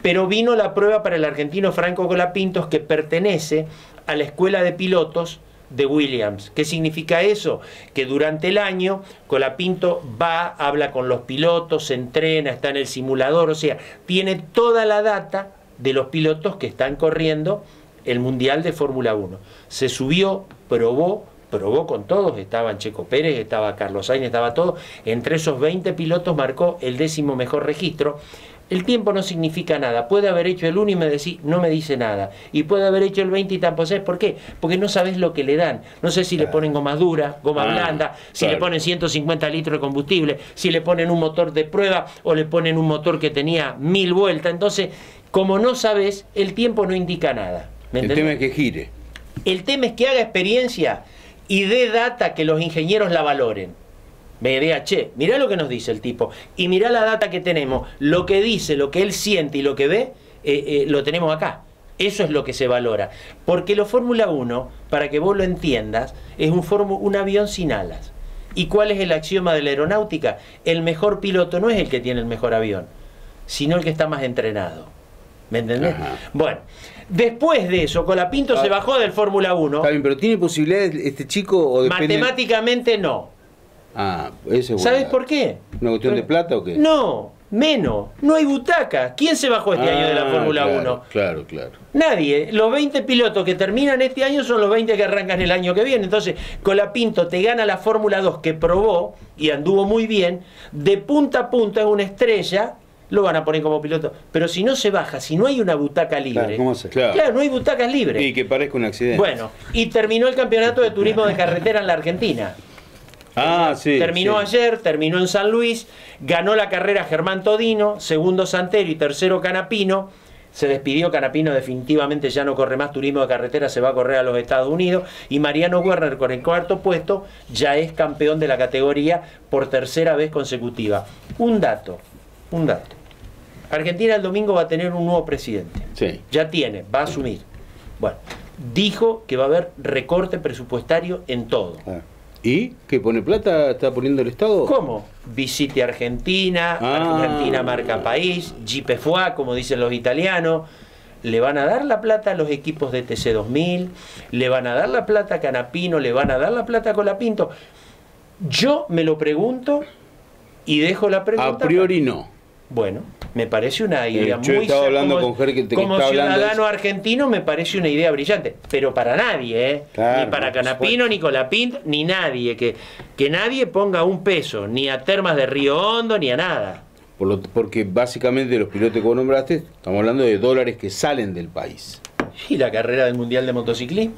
pero vino la prueba para el argentino Franco Colapintos que pertenece a la escuela de pilotos de Williams. ¿Qué significa eso? Que durante el año Colapinto va, habla con los pilotos, se entrena, está en el simulador, o sea, tiene toda la data de los pilotos que están corriendo el Mundial de Fórmula 1. Se subió, probó, probó con todos, estaban Checo Pérez, estaba Carlos Sainz, estaba todo. Entre esos 20 pilotos marcó el décimo mejor registro. El tiempo no significa nada. Puede haber hecho el 1 y me no me dice nada. Y puede haber hecho el 20 y tampoco. ¿Sabes por qué? Porque no sabes lo que le dan. No sé si le ponen goma dura, goma Ah, blanda, si le ponen 150 litros de combustible, si le ponen un motor de prueba o le ponen un motor que tenía mil vueltas. Entonces, como no sabes, el tiempo no indica nada. ¿Me El tema es que gire. El tema es que haga experiencia y dé data que los ingenieros la valoren. Me diga, che, mirá lo que nos dice el tipo y mirá la data que tenemos. Lo que dice, lo que él siente y lo que ve, eh, eh, lo tenemos acá. Eso es lo que se valora. Porque lo Fórmula 1, para que vos lo entiendas, es un, un avión sin alas. ¿Y cuál es el axioma de la aeronáutica? El mejor piloto no es el que tiene el mejor avión, sino el que está más entrenado. ¿Me entendés? Ajá. Bueno, después de eso, Colapinto se Ah. bajó del Fórmula 1. Está bien, pero ¿tiene posibilidades este chico o depende? Matemáticamente no. Ah, ese es ¿Sabes por qué? ¿Una cuestión de plata o qué? No, menos. No hay butaca. ¿Quién se bajó este año de la Ah, Fórmula claro, 1? Claro, claro. Nadie. Los 20 pilotos que terminan este año son los 20 que arrancan el año que viene. Entonces, Colapinto te gana la Fórmula 2 que probó y anduvo muy bien. De punta a punta es una estrella. Lo van a poner como piloto. Pero si no se baja, si no hay una butaca libre. Claro, ¿cómo hace? Claro. Claro, no hay butacas libres. Y que parezca un accidente. Bueno, y terminó el campeonato de turismo de carretera en la Argentina. Ah, sí. terminó sí. ayer, terminó en San Luis, ganó la carrera Germán Todino, segundo Santero y tercero Canapino. Se despidió Canapino, definitivamente ya no corre más turismo de carretera, se va a correr a los Estados Unidos. Y Mariano Werner con el cuarto puesto ya es campeón de la categoría por tercera vez consecutiva. Un dato, un dato. Argentina el domingo va a tener un nuevo presidente. Sí. Ya tiene, va a asumir. Bueno, dijo que va a haber recorte presupuestario en todo. Ah. ¿Y qué pone plata? ¿Está poniendo el Estado? ¿Cómo? Visite Argentina, Ah. Argentina marca país, GPFUA, como dicen los italianos. Le van a dar la plata a los equipos de TC2000, le van a dar la plata a Canapino, le van a dar la plata a Colapinto. Yo me lo pregunto y dejo la pregunta. A priori no. Bueno, me parece una idea Eh, yo muy estaba hablando como, con que- como hablando ciudadano de- argentino me parece una idea brillante, pero para nadie, ¿eh? Claro, ni para Canapino, ni Colapinto, ni nadie, que, que nadie ponga un peso, ni a Termas de Río Hondo, ni a nada. Por lo- porque básicamente los pilotos que vos nombraste, estamos hablando de dólares que salen del país. ¿Y la carrera del Mundial de Motociclismo?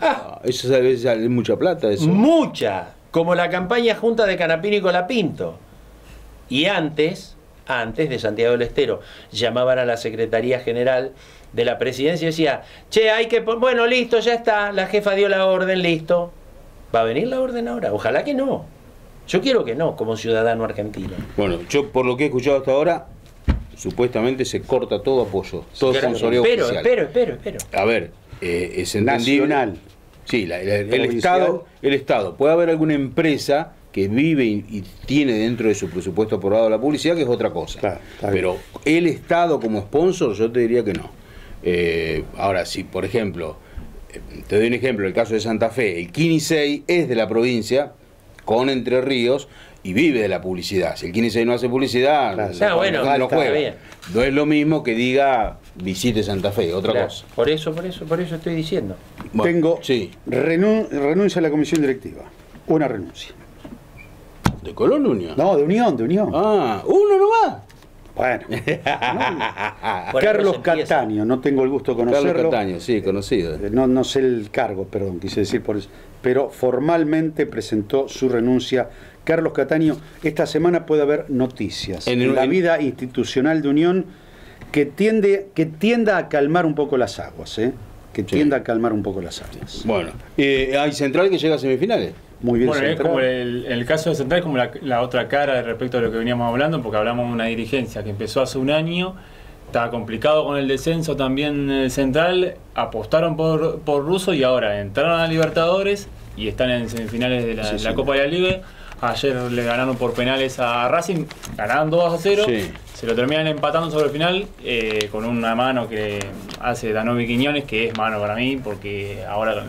Ah, eso a veces sale mucha plata. Eso. Mucha, como la campaña junta de Canapino y Colapinto. Y antes, antes de Santiago del Estero, llamaban a la Secretaría General de la Presidencia y decía, che, hay que... Bueno, listo, ya está, la jefa dio la orden, listo. ¿Va a venir la orden ahora? Ojalá que no. Yo quiero que no, como ciudadano argentino. Bueno, yo por lo que he escuchado hasta ahora, supuestamente se corta todo apoyo, todo Pero, sponsoreo espero, oficial. espero, espero, espero. A ver, eh, es entendible. Nacional. Sí, la- la- el. Estado, el Estado. Puede haber alguna empresa que vive y, y tiene dentro de su presupuesto aprobado la publicidad, que es otra cosa. Claro. Pero el Estado como sponsor, yo te diría que no. Eh, ahora, si por ejemplo, eh, te doy un ejemplo, el caso de Santa Fe, el 6 es de la provincia, con Entre Ríos, y vive de la publicidad. Si el Kini 6 no hace publicidad, Claro. no, Ah, bueno, no está juega. bien. No es lo mismo que diga visite Santa Fe, otra Claro, cosa. Por eso, por eso, por eso estoy diciendo. Bueno, Tengo Sí. renun- renuncia a la comisión directiva. Una renuncia. ¿De Colón Unión? No, de unión, de unión. Ah, uno nomás. Bueno, Carlos. Cataño, no tengo el gusto de conocerlo. Carlos Cataño, sí, conocido. Eh, No, no sé el cargo, perdón, quise decir por eso. Pero formalmente presentó su renuncia. Carlos Cataño, esta semana puede haber noticias En en, el- la en- vida institucional de Unión que tiende que tienda a calmar un poco las aguas, ¿eh? que tienda a calmar un poco las aguas. Bueno, eh, hay Central que llega a semifinales. Muy bien, Bueno, es Central. como el, el caso de Central es como la, la otra cara respecto a lo que veníamos hablando, porque hablamos de una dirigencia que empezó hace un año, estaba complicado con el descenso también el Central, apostaron por, por Russo y ahora entraron a Libertadores y están en semifinales de la, Sí, la sí. Copa de la Liga. Ayer le ganaron por penales a Racing, ganaron 2 a 0. Sí. Se lo terminan empatando sobre el final eh, con una mano que hace Danovi Quiñones, que es mano para mí, porque ahora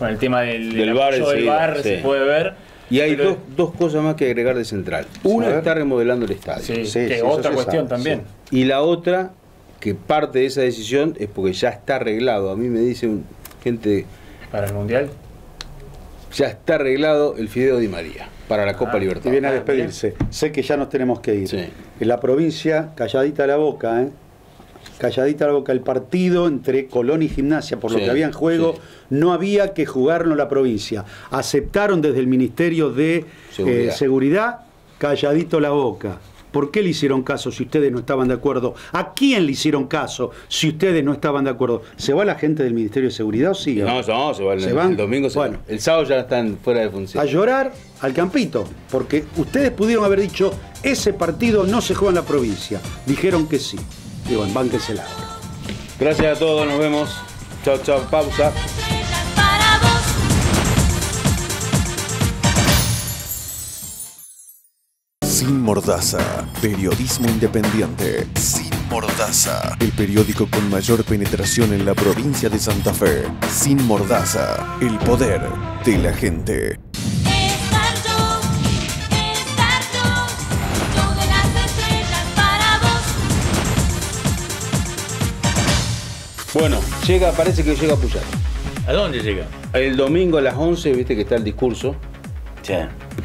con, el tema del, Del apoyo del sí. se puede ver. Y hay Pero- dos, dos cosas más que agregar de Central. Una está remodelando el estadio. Sí, Sí, que otra cuestión sabe, también. Y la otra, que parte de esa decisión es porque ya está arreglado. A mí me dice un- gente, Para el Mundial. ya está arreglado el Fideo Di María para la Copa Ah, Y Libertad. viene a despedirse. Sé que ya nos tenemos que ir. Sí. En la provincia, calladita la boca, ¿eh? Calladita la boca, el partido entre Colón y Gimnasia, por lo Sí, que había en juego, sí. no había que jugarlo en la provincia. Aceptaron desde el Ministerio de Seguridad. eh, Seguridad, calladito la boca. ¿Por qué le hicieron caso si ustedes no estaban de acuerdo? ¿A quién le hicieron caso si ustedes no estaban de acuerdo? ¿Se va la gente del Ministerio de Seguridad o sigue? No, no, se va el, ¿Se van? el domingo. se Bueno. van. El sábado ya están fuera de a función. llorar al campito, porque ustedes pudieron haber dicho, ese partido no se juega en la provincia. Dijeron que sí. Y bueno, bánquensela ahora. Gracias a todos, nos vemos. Chao, chao, pausa. Sin Mordaza, periodismo independiente. Sin Mordaza, el periódico con mayor penetración en la provincia de Santa Fe. Sin Mordaza, el poder de la gente. Bueno, llega, parece que llega a Puyar. ¿A dónde llega? El domingo a las 11, viste que está el discurso. Sí.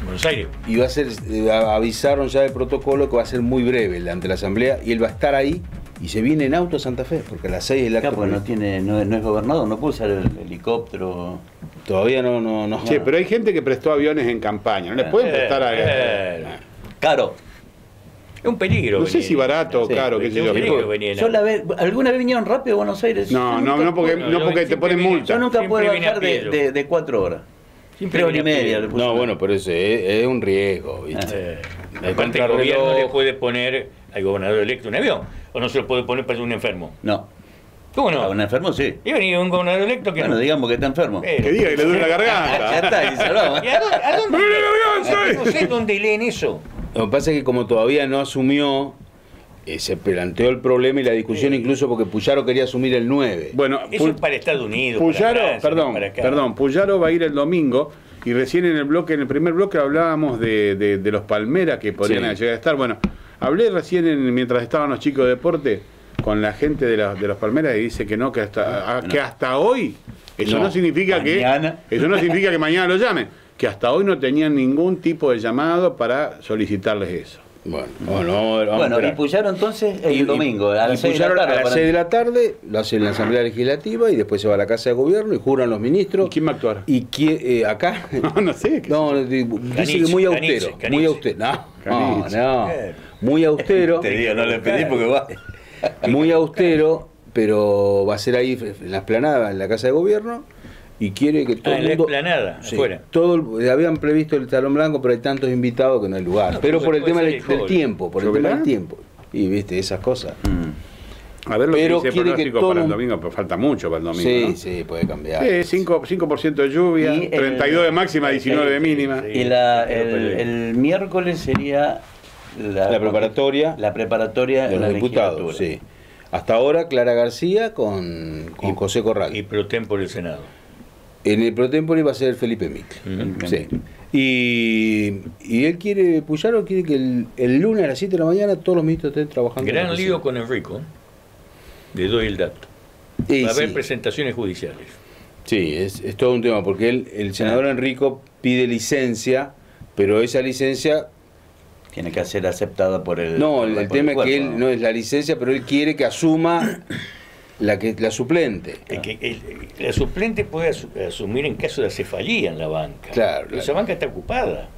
Buenos Aires. Y va a ser, eh, avisaron ya el protocolo que va a ser muy breve el ante la asamblea y él va a estar ahí y se viene en auto a Santa Fe, porque a las 6 el acto porque no tiene, no, es- no es gobernador, no puede usar el helicóptero. todavía no, no, no. Sí, pero hay gente que prestó aviones en campaña. No les pueden prestar a. Eh, Caro. Es un peligro. No sé venir. si barato o Sí, caro, qué Es sé un yo. peligro venir en Yo la vez, ¿Alguna vez vinieron rápido a Buenos Aires? No, no, nunca no porque, pude- no porque te ponen multa. Yo nunca puedo bajar de, de- de cuatro horas. Siempre horas y media. No, bueno, pero ese es, es un riesgo, ¿viste? Eh, El aparte el gobierno le puede poner al gobernador electo un avión. O no se lo puede poner para un enfermo. No. ¿Cómo A no? un enfermo sí. Y venía un gobernador electo que Bueno, no. digamos que está enfermo. Pero- Que diga que le duele la Ya garganta. está, y. ¿Y a dónde, no sé dónde leen eso. Lo que pasa es que como todavía no asumió, eh, se planteó el problema y la discusión incluso porque Puyaro quería asumir el 9. Bueno, Eso es para Estados Unidos. para Puyaro, Francia, perdón, para perdón, Puyaro va a ir el domingo y recién en el bloque, en el primer bloque hablábamos de, de- de los Palmeras que podrían Sí. llegar a estar. Bueno, hablé recién en- mientras estaban los chicos de deporte con la gente de, la- de los Palmeras y dice que no, que hasta, a- que hasta hoy, eso no, No, significa mañana. que eso no significa que mañana lo llamen, que hasta hoy no tenían ningún tipo de llamado para solicitarles eso. Bueno, bueno, vamos a y entonces el Y- domingo, a las seis de la tarde. a las para- 6 de la tarde, lo hace en la Asamblea Legislativa y después se va a la Casa de Gobierno y juran los ministros. ¿Y quién va a actuar? Y quién, eh, acá. No, no sé. No, dice Caniche, que muy austero. Caniche. Muy austero. No, no. Muy austero. Te digo, no le pedí porque va. muy austero, pero va a ser ahí en la esplanada, en la Casa de Gobierno, y quiere que todo Ah, el en la mundo... explanada, Sí, afuera. todo el- habían previsto el talón blanco, pero hay tantos invitados que no hay lugar. No, pero pero por el tema del, el del hall. tiempo, por el tema del tiempo. Y viste, esas cosas. Mm. A ver lo Pero que dice el quiere que todo para el domingo, pero falta mucho para el domingo. sí, ¿no? sí, puede cambiar. Sí, 5%, 5 de lluvia, Y el- 32 de máxima, 19 de Sí, mínima. sí. Y la, el, miércoles sería la, La preparatoria la preparatoria de de los la diputados, sí. Hasta ahora Clara García con, con José Corral. Y pro tempore el Senado. En el pro tempore va a ser Felipe Mic. Ujú. Sí. Y, y él quiere, Puyaro quiere que el, el lunes a las 7 de la mañana todos los ministros estén trabajando. Gran lío con Enrico. Le doy el dato. Y Va a haber sí, presentaciones judiciales. sí, es, es todo un tema, porque él, el senador Enrico pide licencia, pero esa licencia Tiene que ser aceptada por el. No, el, tema es que él no es la licencia, pero él quiere que asuma la que la suplente. Es que el- la suplente puede asu- asumir en caso de acefalía en la banca. Claro, Pero Esa banca está ocupada.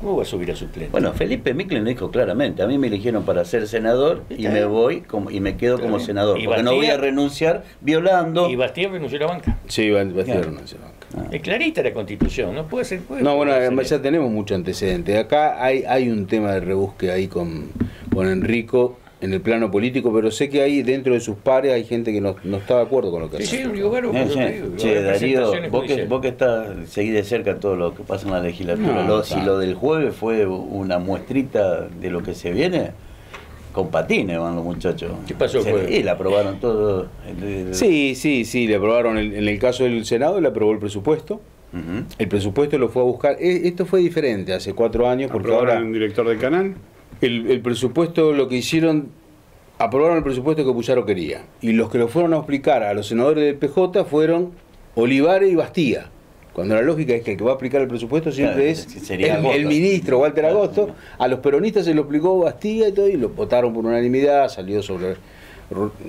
¿Cómo va a subir a suplente? Bueno, Felipe Micklin dijo claramente, a mí me eligieron para ser senador y me voy como, y me quedo como senador, Y porque no voy Bastía- a renunciar violando. Y Bastien renunció a la banca. Sí, va, va a una banca. Es clarita la constitución, no puede ser. puede- No, bueno, ser- ya tenemos mucho antecedente. Acá hay, hay un tema de rebusque ahí con, con Enrico en el plano político, pero sé que ahí dentro de sus pares hay gente que no, no está de acuerdo con lo que Sí, hace. sí, digo, bueno, sí. digo, Che, Darío, vos que, vos que estás, seguís de cerca todo lo que pasa en la legislatura, No, lo- no si lo del jueves fue una muestrita de lo que se viene, con patines van los muchachos. ¿Qué pasó el Se-? Y la aprobaron todo. el- el- Sí, sí, sí, le aprobaron, el- en el caso del Senado le aprobó el presupuesto. El presupuesto lo fue a buscar. E- Esto fue diferente hace cuatro años porque Aprobaron ahora un director del canal. El, el presupuesto lo que hicieron, aprobaron el presupuesto que Puyaro quería. Y los que lo fueron a explicar a los senadores del PJ fueron Olivares y Bastía. Cuando la lógica es que el que va a aplicar el presupuesto siempre Claro, es sería el, el ministro Walter. Agosto. A los peronistas se lo explicó Bastía y todo, y lo votaron por unanimidad, salió sobre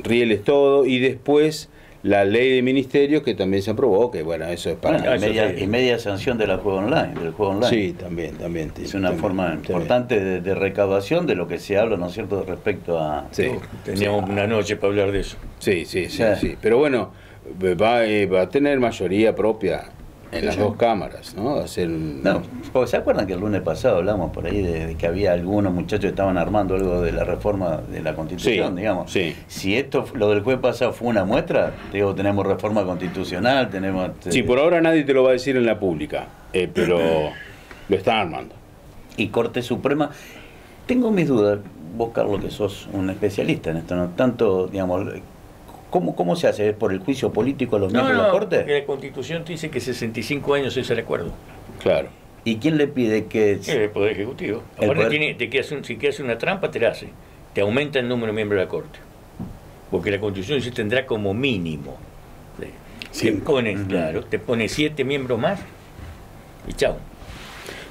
rieles todo, y después la ley de ministerios que también se aprobó, que bueno, eso es para... Bueno, y, media, y media sanción de la juego online, del juego online. Sí, también, también. Es una forma también. importante de, de recaudación de lo que se habla, ¿no es cierto?, respecto a... Sí. Teníamos una noche para hablar de eso. Sí, sí, sí, Sí. sí. Pero bueno, va, eh, va a tener mayoría propia en las dos cámaras, ¿no? Un- No, porque se acuerdan que el lunes pasado hablamos por ahí de, de que había algunos muchachos que estaban armando algo de la reforma de la constitución, Sí, digamos. sí. Si esto, lo del jueves pasado fue una muestra, digo, tenemos reforma constitucional, tenemos... eh, Sí, por ahora nadie te lo va a decir en la pública, eh, pero lo están armando. y Corte Suprema. Tengo mis dudas, vos Carlos que sos un especialista en esto, ¿no? Tanto, digamos, ¿cómo, cómo se hace? ¿Es por el juicio político a los No, miembros de la porque Corte? la constitución te dice que 65 años es el acuerdo. Claro. ¿Y quién le pide que... El Poder Ejecutivo. El poder- tiene, te quedas un- si quieres una trampa, te la hace. Te aumenta el número de miembros de la Corte. Porque la Constitución dice tendrá como mínimo. Sí. Te pones, claro, te pone siete miembros más y chao.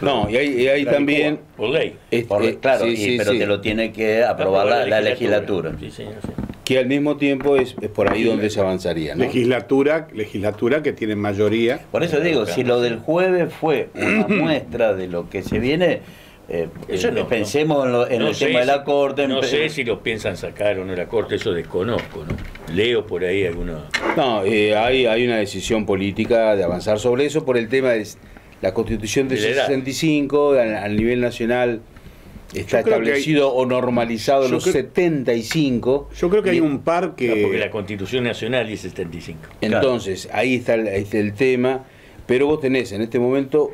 No, y hay, y hay también... Por ley. eh, Por- eh, claro, sí, y- sí, pero sí, te lo tiene que aprobar la, la legislatura. Sí, señor, sí. Que al mismo tiempo es, es por ahí donde se avanzaría, ¿no? Legislatura, legislatura que tiene mayoría. Por eso digo, si lo del jueves fue una muestra de lo que se viene, eh, Eso eh, no, pensemos en, lo- en No el tema de la si- Corte. No sé si lo piensan sacar o no la Corte, eso desconozco, ¿no? Leo por ahí algunos. No, eh, hay, hay una decisión política de avanzar sobre eso por el tema de la constitución de De la edad. 65 al, al nivel nacional está que establecido o normalizado Yo los creo- 75. Yo creo que hay Y- un par No, porque que. la Constitución Nacional dice 75. Entonces, ahí está, el, ahí está el tema, pero vos tenés en este momento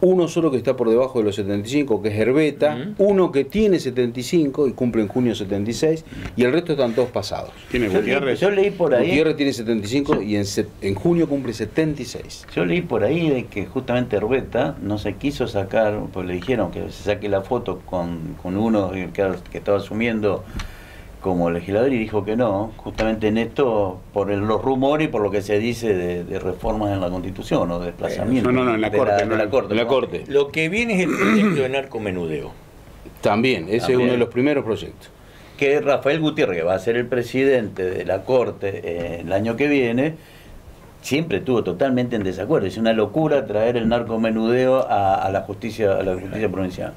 uno solo que está por debajo de los 75, que es Herbeta, uno que tiene 75 y cumple en junio 76, y el resto están todos pasados. Tiene Yo, leí, Gutiérrez. yo leí por ahí. Gutiérrez tiene 75 y en, en junio cumple 76. Yo leí por ahí de que justamente Herbeta no se quiso sacar, pues le dijeron que se saque la foto con, con uno que, que estaba asumiendo como legislador y dijo que no, justamente en esto, por el- los rumores y por lo que se dice de, de reformas en la Constitución o de desplazamiento. No, no, no, en la de Corte, de no, la Corte. En la. Corte. Lo que viene es el proyecto de narcomenudeo. También, ese es uno de los primeros proyectos. que Rafael Gutiérrez, que va a ser el presidente de la Corte eh, el año que viene, siempre estuvo totalmente en desacuerdo. Es una locura traer el narcomenudeo a, a la justicia a la justicia provincial.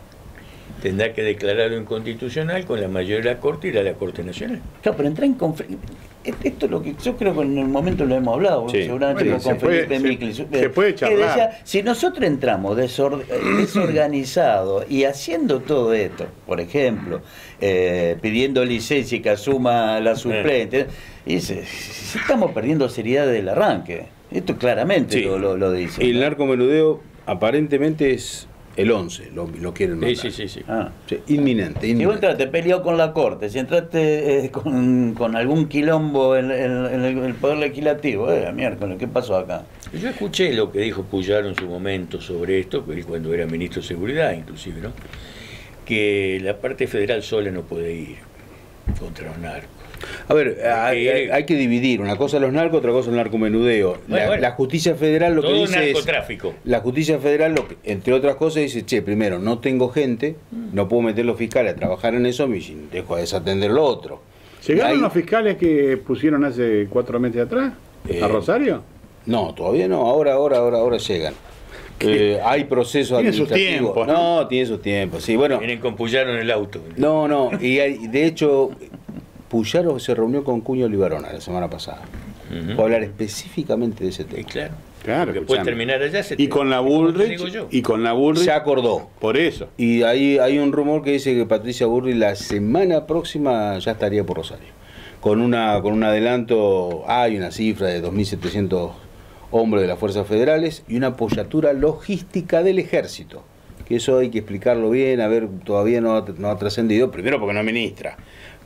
Tendrá que declararlo inconstitucional con la mayoría de la Corte y la de la Corte Nacional. Claro, pero entra en conflicto. Esto es lo que yo creo que en el momento lo hemos hablado, Sí. seguramente Bueno, con se puede- Felipe se- Micli, se puede que charlar. decía, si nosotros entramos desor- eh, desorganizados y haciendo todo esto, por ejemplo, eh, pidiendo licencia y que asuma la suplente, y dice, estamos perdiendo seriedad del arranque. Esto claramente Sí. lo, lo- lo dice. El ¿no? narcomenudeo aparentemente es el 11, lo, lo quieren Sí, matar. sí, sí, sí. Ah. Sí, inminente, Si vos inminente. entraste peleado con la corte, si entraste eh, con, con algún quilombo en, en- en el, poder legislativo, eh, miércoles, ¿qué pasó acá? Yo escuché lo que dijo Puyaro en su momento sobre esto, cuando era ministro de Seguridad inclusive, ¿no? Que la parte federal sola no puede ir contra los narcos. A ver, hay, hay- hay que dividir. Una cosa los narcos, otra cosa el narcomenudeo. La, Bueno, la justicia federal lo que dice es. narcotráfico. La justicia federal, lo que- entre otras cosas, dice: che, primero, no tengo gente, no puedo meter los fiscales a trabajar en eso, y dejo de desatender lo otro. ¿Llegaron Ahí- los fiscales que pusieron hace cuatro meses atrás? Eh, ¿A Rosario? No, todavía no. Ahora, ahora, ahora, ahora llegan. Eh, hay procesos Tiene sus administrativos. tiempos, No, tiene sus tiempos. Sí, bueno. Vienen con en el auto. No, no. Y hay- de hecho, Puyaro se reunió con Cuño Libarona la semana pasada. Para hablar específicamente de ese tema. claro. Claro, Que puede terminar allá. se Y te- con la Bullrich, y con la Bullrich, Se acordó. por eso. Y ahí hay un rumor que dice que Patricia Burri la semana próxima ya estaría por Rosario. Con una con un adelanto, hay una cifra de 2.700 hombres de las fuerzas federales y una apoyatura logística del ejército. Que eso hay que explicarlo bien, a ver, todavía no ha, no ha trascendido, primero porque no es ministra,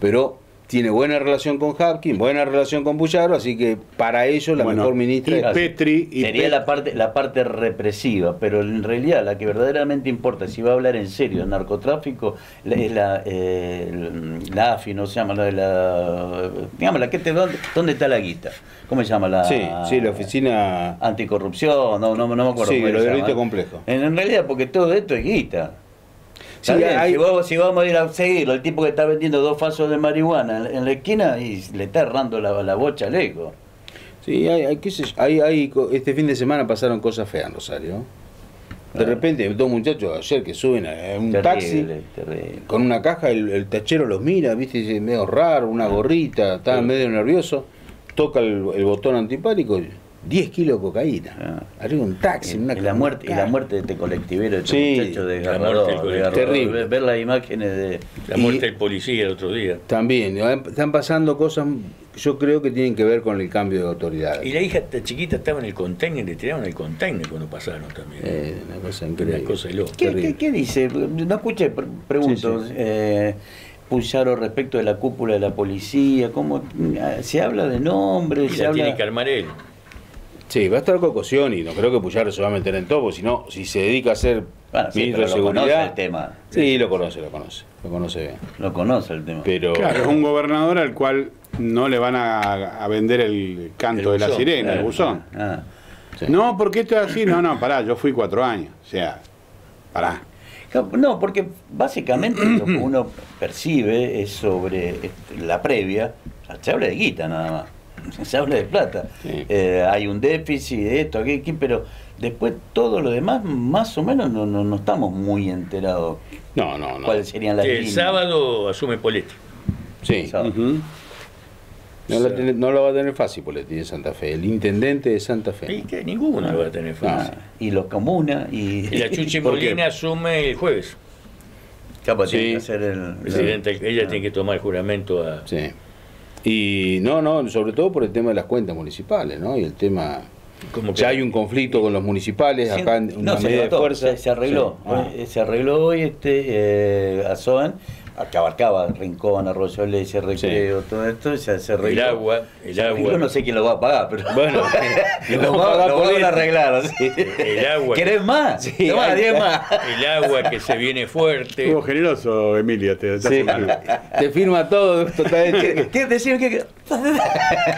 pero tiene buena relación con Hapkin, buena relación con Puyaro, así que para ello la Bueno, mejor ministra y es... Petri y Sería Pe- la parte, la parte represiva, pero en realidad la que verdaderamente importa, si va a hablar en serio de narcotráfico, la- es la, eh, la AFI, no se llama la de la. Digamos, la que te, ¿dónde, dónde está la guita? ¿Cómo se llama la.? Sí, sí, la oficina... Anticorrupción, no, no, no me acuerdo. Sí, lo delito complejo. En, en realidad, porque todo esto es guita. Sí, Está bien, hay- si, vamos, si vamos a ir a seguirlo, el tipo que está vendiendo dos fasos de marihuana en, en la esquina y le está errando la, la bocha al eco. Sí, hay, hay, qué sé yo, hay, hay este fin de semana pasaron cosas feas en Rosario. De repente, dos muchachos ayer que suben a un taxi Terrible, con una caja, el, el tachero los mira, viste, medio raro, una gorrita, estaba medio nervioso, toca el, el botón antipánico, 10 kilos de cocaína. Ah. Arriba un taxi, una y la muerte y la muerte de este colectivero, de este Sí, muchacho la desgarrador. Terrible. Ver, ver las imágenes de La Y- muerte del policía el otro día. También, ¿no? están pasando cosas, yo creo que tienen que ver con el cambio de autoridades. Y la hija esta chiquita estaba en el container, le tiraron el container cuando pasaron también. Eh, una cosa Una increíble. cosa de loco. ¿Qué, Terrible. qué, qué dice? No escuché, pre- pregunto. Sí, sí. eh, Puyaro respecto de la cúpula de la policía, ¿cómo se habla de nombres? Y se la habla... tiene que armar él. Sí, va a estar Cocosión y no creo que Puyaro se va a meter en todo, porque si no, si se dedica a ser Bueno, sí, ministro de pero lo conoce Seguridad. el tema. Sí, lo conoce, lo conoce, lo conoce bien. Lo conoce el tema. Pero Claro, es un gobernador al cual no le van a, a vender el canto El de la sirena, el Claro. buzón. Ah. Sí. No, porque esto es así. No, no, pará, yo fui cuatro años. O sea, pará. No, porque básicamente lo que uno percibe es sobre este, la previa, o sea, se habla de guita nada más, se habla de plata. Sí. Eh, hay un déficit, esto, aquí, aquí, pero después todo lo demás más o menos no, no, no estamos muy enterados no, no, no. cuáles serían las El líneas. sábado asume Poletti. Sí. No, la tiene- no lo va a tener fácil Poletti de Santa Fe, el intendente de Santa Fe. Y que ninguno lo va a tener Ah, fácil. y los comunas y, Y la Chuchi. Molina asume el jueves. Capaz tiene Sí. que hacer el Presidenta, ella tiene que tomar juramento a. Sí. Y no, no, sobre todo por el tema de las cuentas municipales, ¿no? Y el tema. Como que- Ya hay un conflicto con los municipales, Sí, acá en una no, se medida de fuerza. Se, se arregló. Sí. Ah. Eh, Se arregló hoy este, eh, Azoan, que abarcaba Rincón, Arroyo Leche, Recreo, todo esto, ya se El arregló. agua, el Se arregló, agua. no sé quién lo va a pagar, pero Bueno, lo, lo va- va a pagar lo van a arreglar. ¿sí? El agua. ¿Querés más? Sí, Tomá, hay- 10 más. El agua que se viene fuerte. Estuvo generoso, Emilia. Te, te Sí. firma todo ¿Qué, totalmente. qué decir? ¿Qué, qué?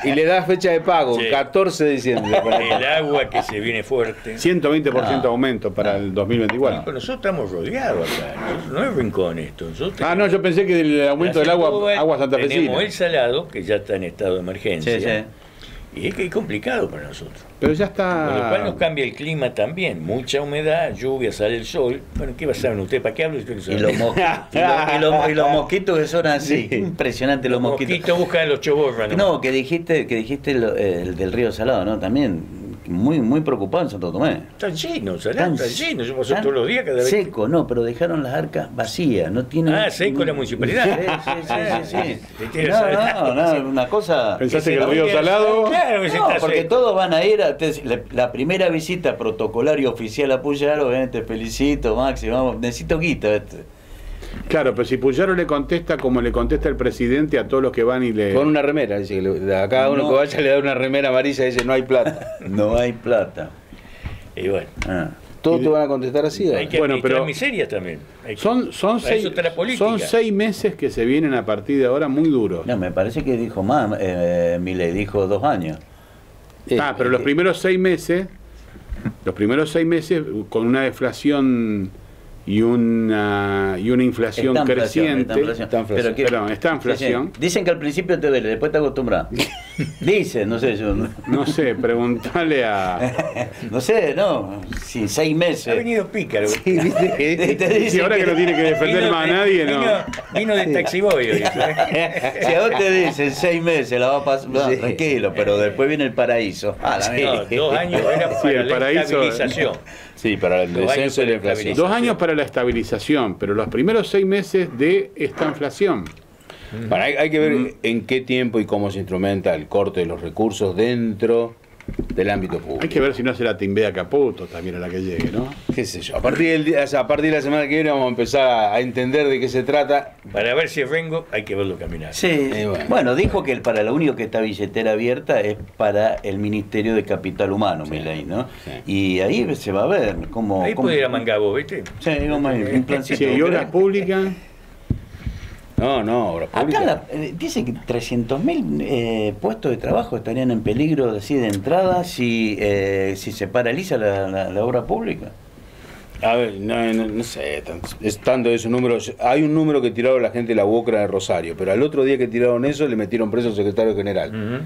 y le da fecha de pago, Sí. 14 de diciembre. El agua que se viene fuerte. 120% Ah. aumento para el 2024. Pero nosotros estamos rodeados acá. No, no es rincón esto. Nosotros Ah, no, yo pensé que el aumento del agua, agua Tenemos santafesina. el salado, que ya está en estado de emergencia. Sí, sí. Y es que es complicado para nosotros. Pero ya Con lo cual nos está. cambia el clima también. Mucha humedad, lluvia, sale el sol. Bueno, ¿qué va a saber usted? ¿Para qué hablo? Usted no. Y los, mosquitos, y, los, y los- y los mosquitos que son así. Impresionante los Los mosquitos. mosquitos buscan los choborras. No, que dijiste, que dijiste lo- eh, el del río Salado, ¿no? También muy muy preocupado en Santo Tomé. Está lleno, salado, está lleno. Yo paso todos los días cada vez. que- Seco, no, pero dejaron las arcas vacías, no tienen... Ah, seco la municipalidad. Sí, sí, sí, sí, tiene No, no, no, una cosa... ¿Pensaste que el río podía- salado? Claro que se No, porque seco. todos van a ir a te- la, la primera visita protocolar y oficial a Puyar, obviamente felicito, Maxi, vamos, necesito guita, este. Claro, pero si Puyaro le contesta como le contesta el presidente a todos los que van y le. Con una remera, dice que le- a cada uno No. que vaya le da una remera amarilla y dice no hay plata. No hay plata. Y bueno, Ah. Todos te van a contestar así. Hay que Bueno, pero miserias también. Hay que- Son, son, seis, son seis meses que se vienen a partir de ahora muy duros. No, me parece que dijo más, eh, Milei dijo dos años. Ah, pero los primeros seis meses, los primeros seis meses con una deflación y una y una inflación Está en inflación, creciente. está en inflación. Pero que- Perdón, está Sí, sí. inflación. Dicen que al principio te duele, después te acostumbras. Dicen, no sé, yo no, No sé, preguntale a. no sé, no, si seis meses. Ha venido pícaro. Te dicen Si ahora que no tiene que defender Vino más a nadie, no. Vino, vino de taxiboy hoy. Si a vos te dicen seis meses, la va a pasar no, tranquilo, pero después viene el paraíso. Ah, la. No, dos años era Sí, para el la paraíso- estabilización. Sí, para el descenso y la inflación. Dos años para la estabilización, pero los primeros seis meses de esta inflación. Para, hay, hay que ver en qué tiempo y cómo se instrumenta el corte de los recursos dentro del ámbito público. Hay que ver si no será Timbea Caputo también a la que llegue, ¿no? qué sé yo. A partir, del día- o sea, a partir de la semana que viene vamos a empezar a, entender de qué se trata. Para ver si es Rengo, hay que verlo caminar. Sí, Eh, bueno. bueno. dijo que el- para lo único que está billetera abierta es para el Ministerio de Capital Humano, Milei, ¿no? Y ahí se va a ver cómo... Ahí cómo- puede ir a Mangabo, ¿viste? Sí, plancito. Sí, y obras públicas. No, no, obra pública. Acá la- eh, dice que 300.000 eh, puestos de trabajo estarían en peligro así de entrada si, eh, si se paraliza la, la- la obra pública. A ver, no, no- no sé, es tanto esos números. Hay un número que tiraron la gente de la UOCRA de Rosario, pero al otro día que tiraron eso le metieron preso al secretario general.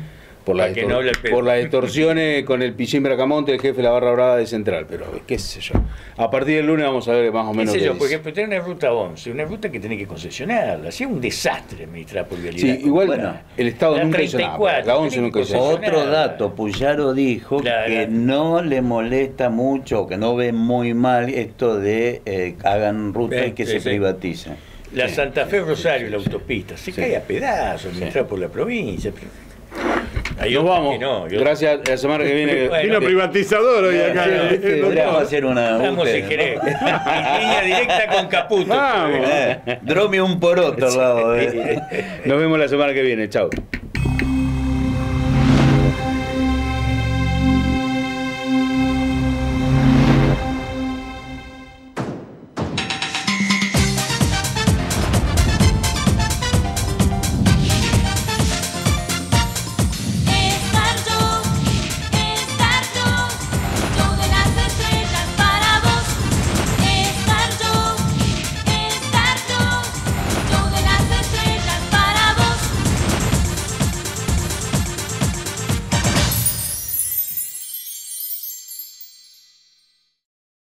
Por, las que no hable el por las extorsiones con el Pichín Bracamonte, el jefe de la barra brava de Central. Pero qué sé yo. A partir del lunes vamos a ver más o ¿Qué menos. sé qué yo? dice. Por ejemplo, tener una ruta 11, una ruta que tiene que concesionarla. Así es un desastre administrar por vialidad. Sí, igual Bueno, el Estado la nunca hizo nada. 34, La 11 tiene nunca hizo nada. Otro dato, Puyaro dijo Claro. que no le molesta mucho, que no ve muy mal esto de eh, hagan ruta y Sí, que sí, se sí. privaticen. La Santa Fe Rosario, la autopista, se cae a pedazos administrar por la provincia. pero- Hay Nos vamos. que no, y otras- Gracias. La semana que viene. Bueno. Vino privatizador hoy acá. Sí, doctor. Podríamos hacer una. Vamos si querés. Línea directa con Caputo. Vamos. Eh, Drome un poroto al lado. Nos vemos la semana que viene. Chao.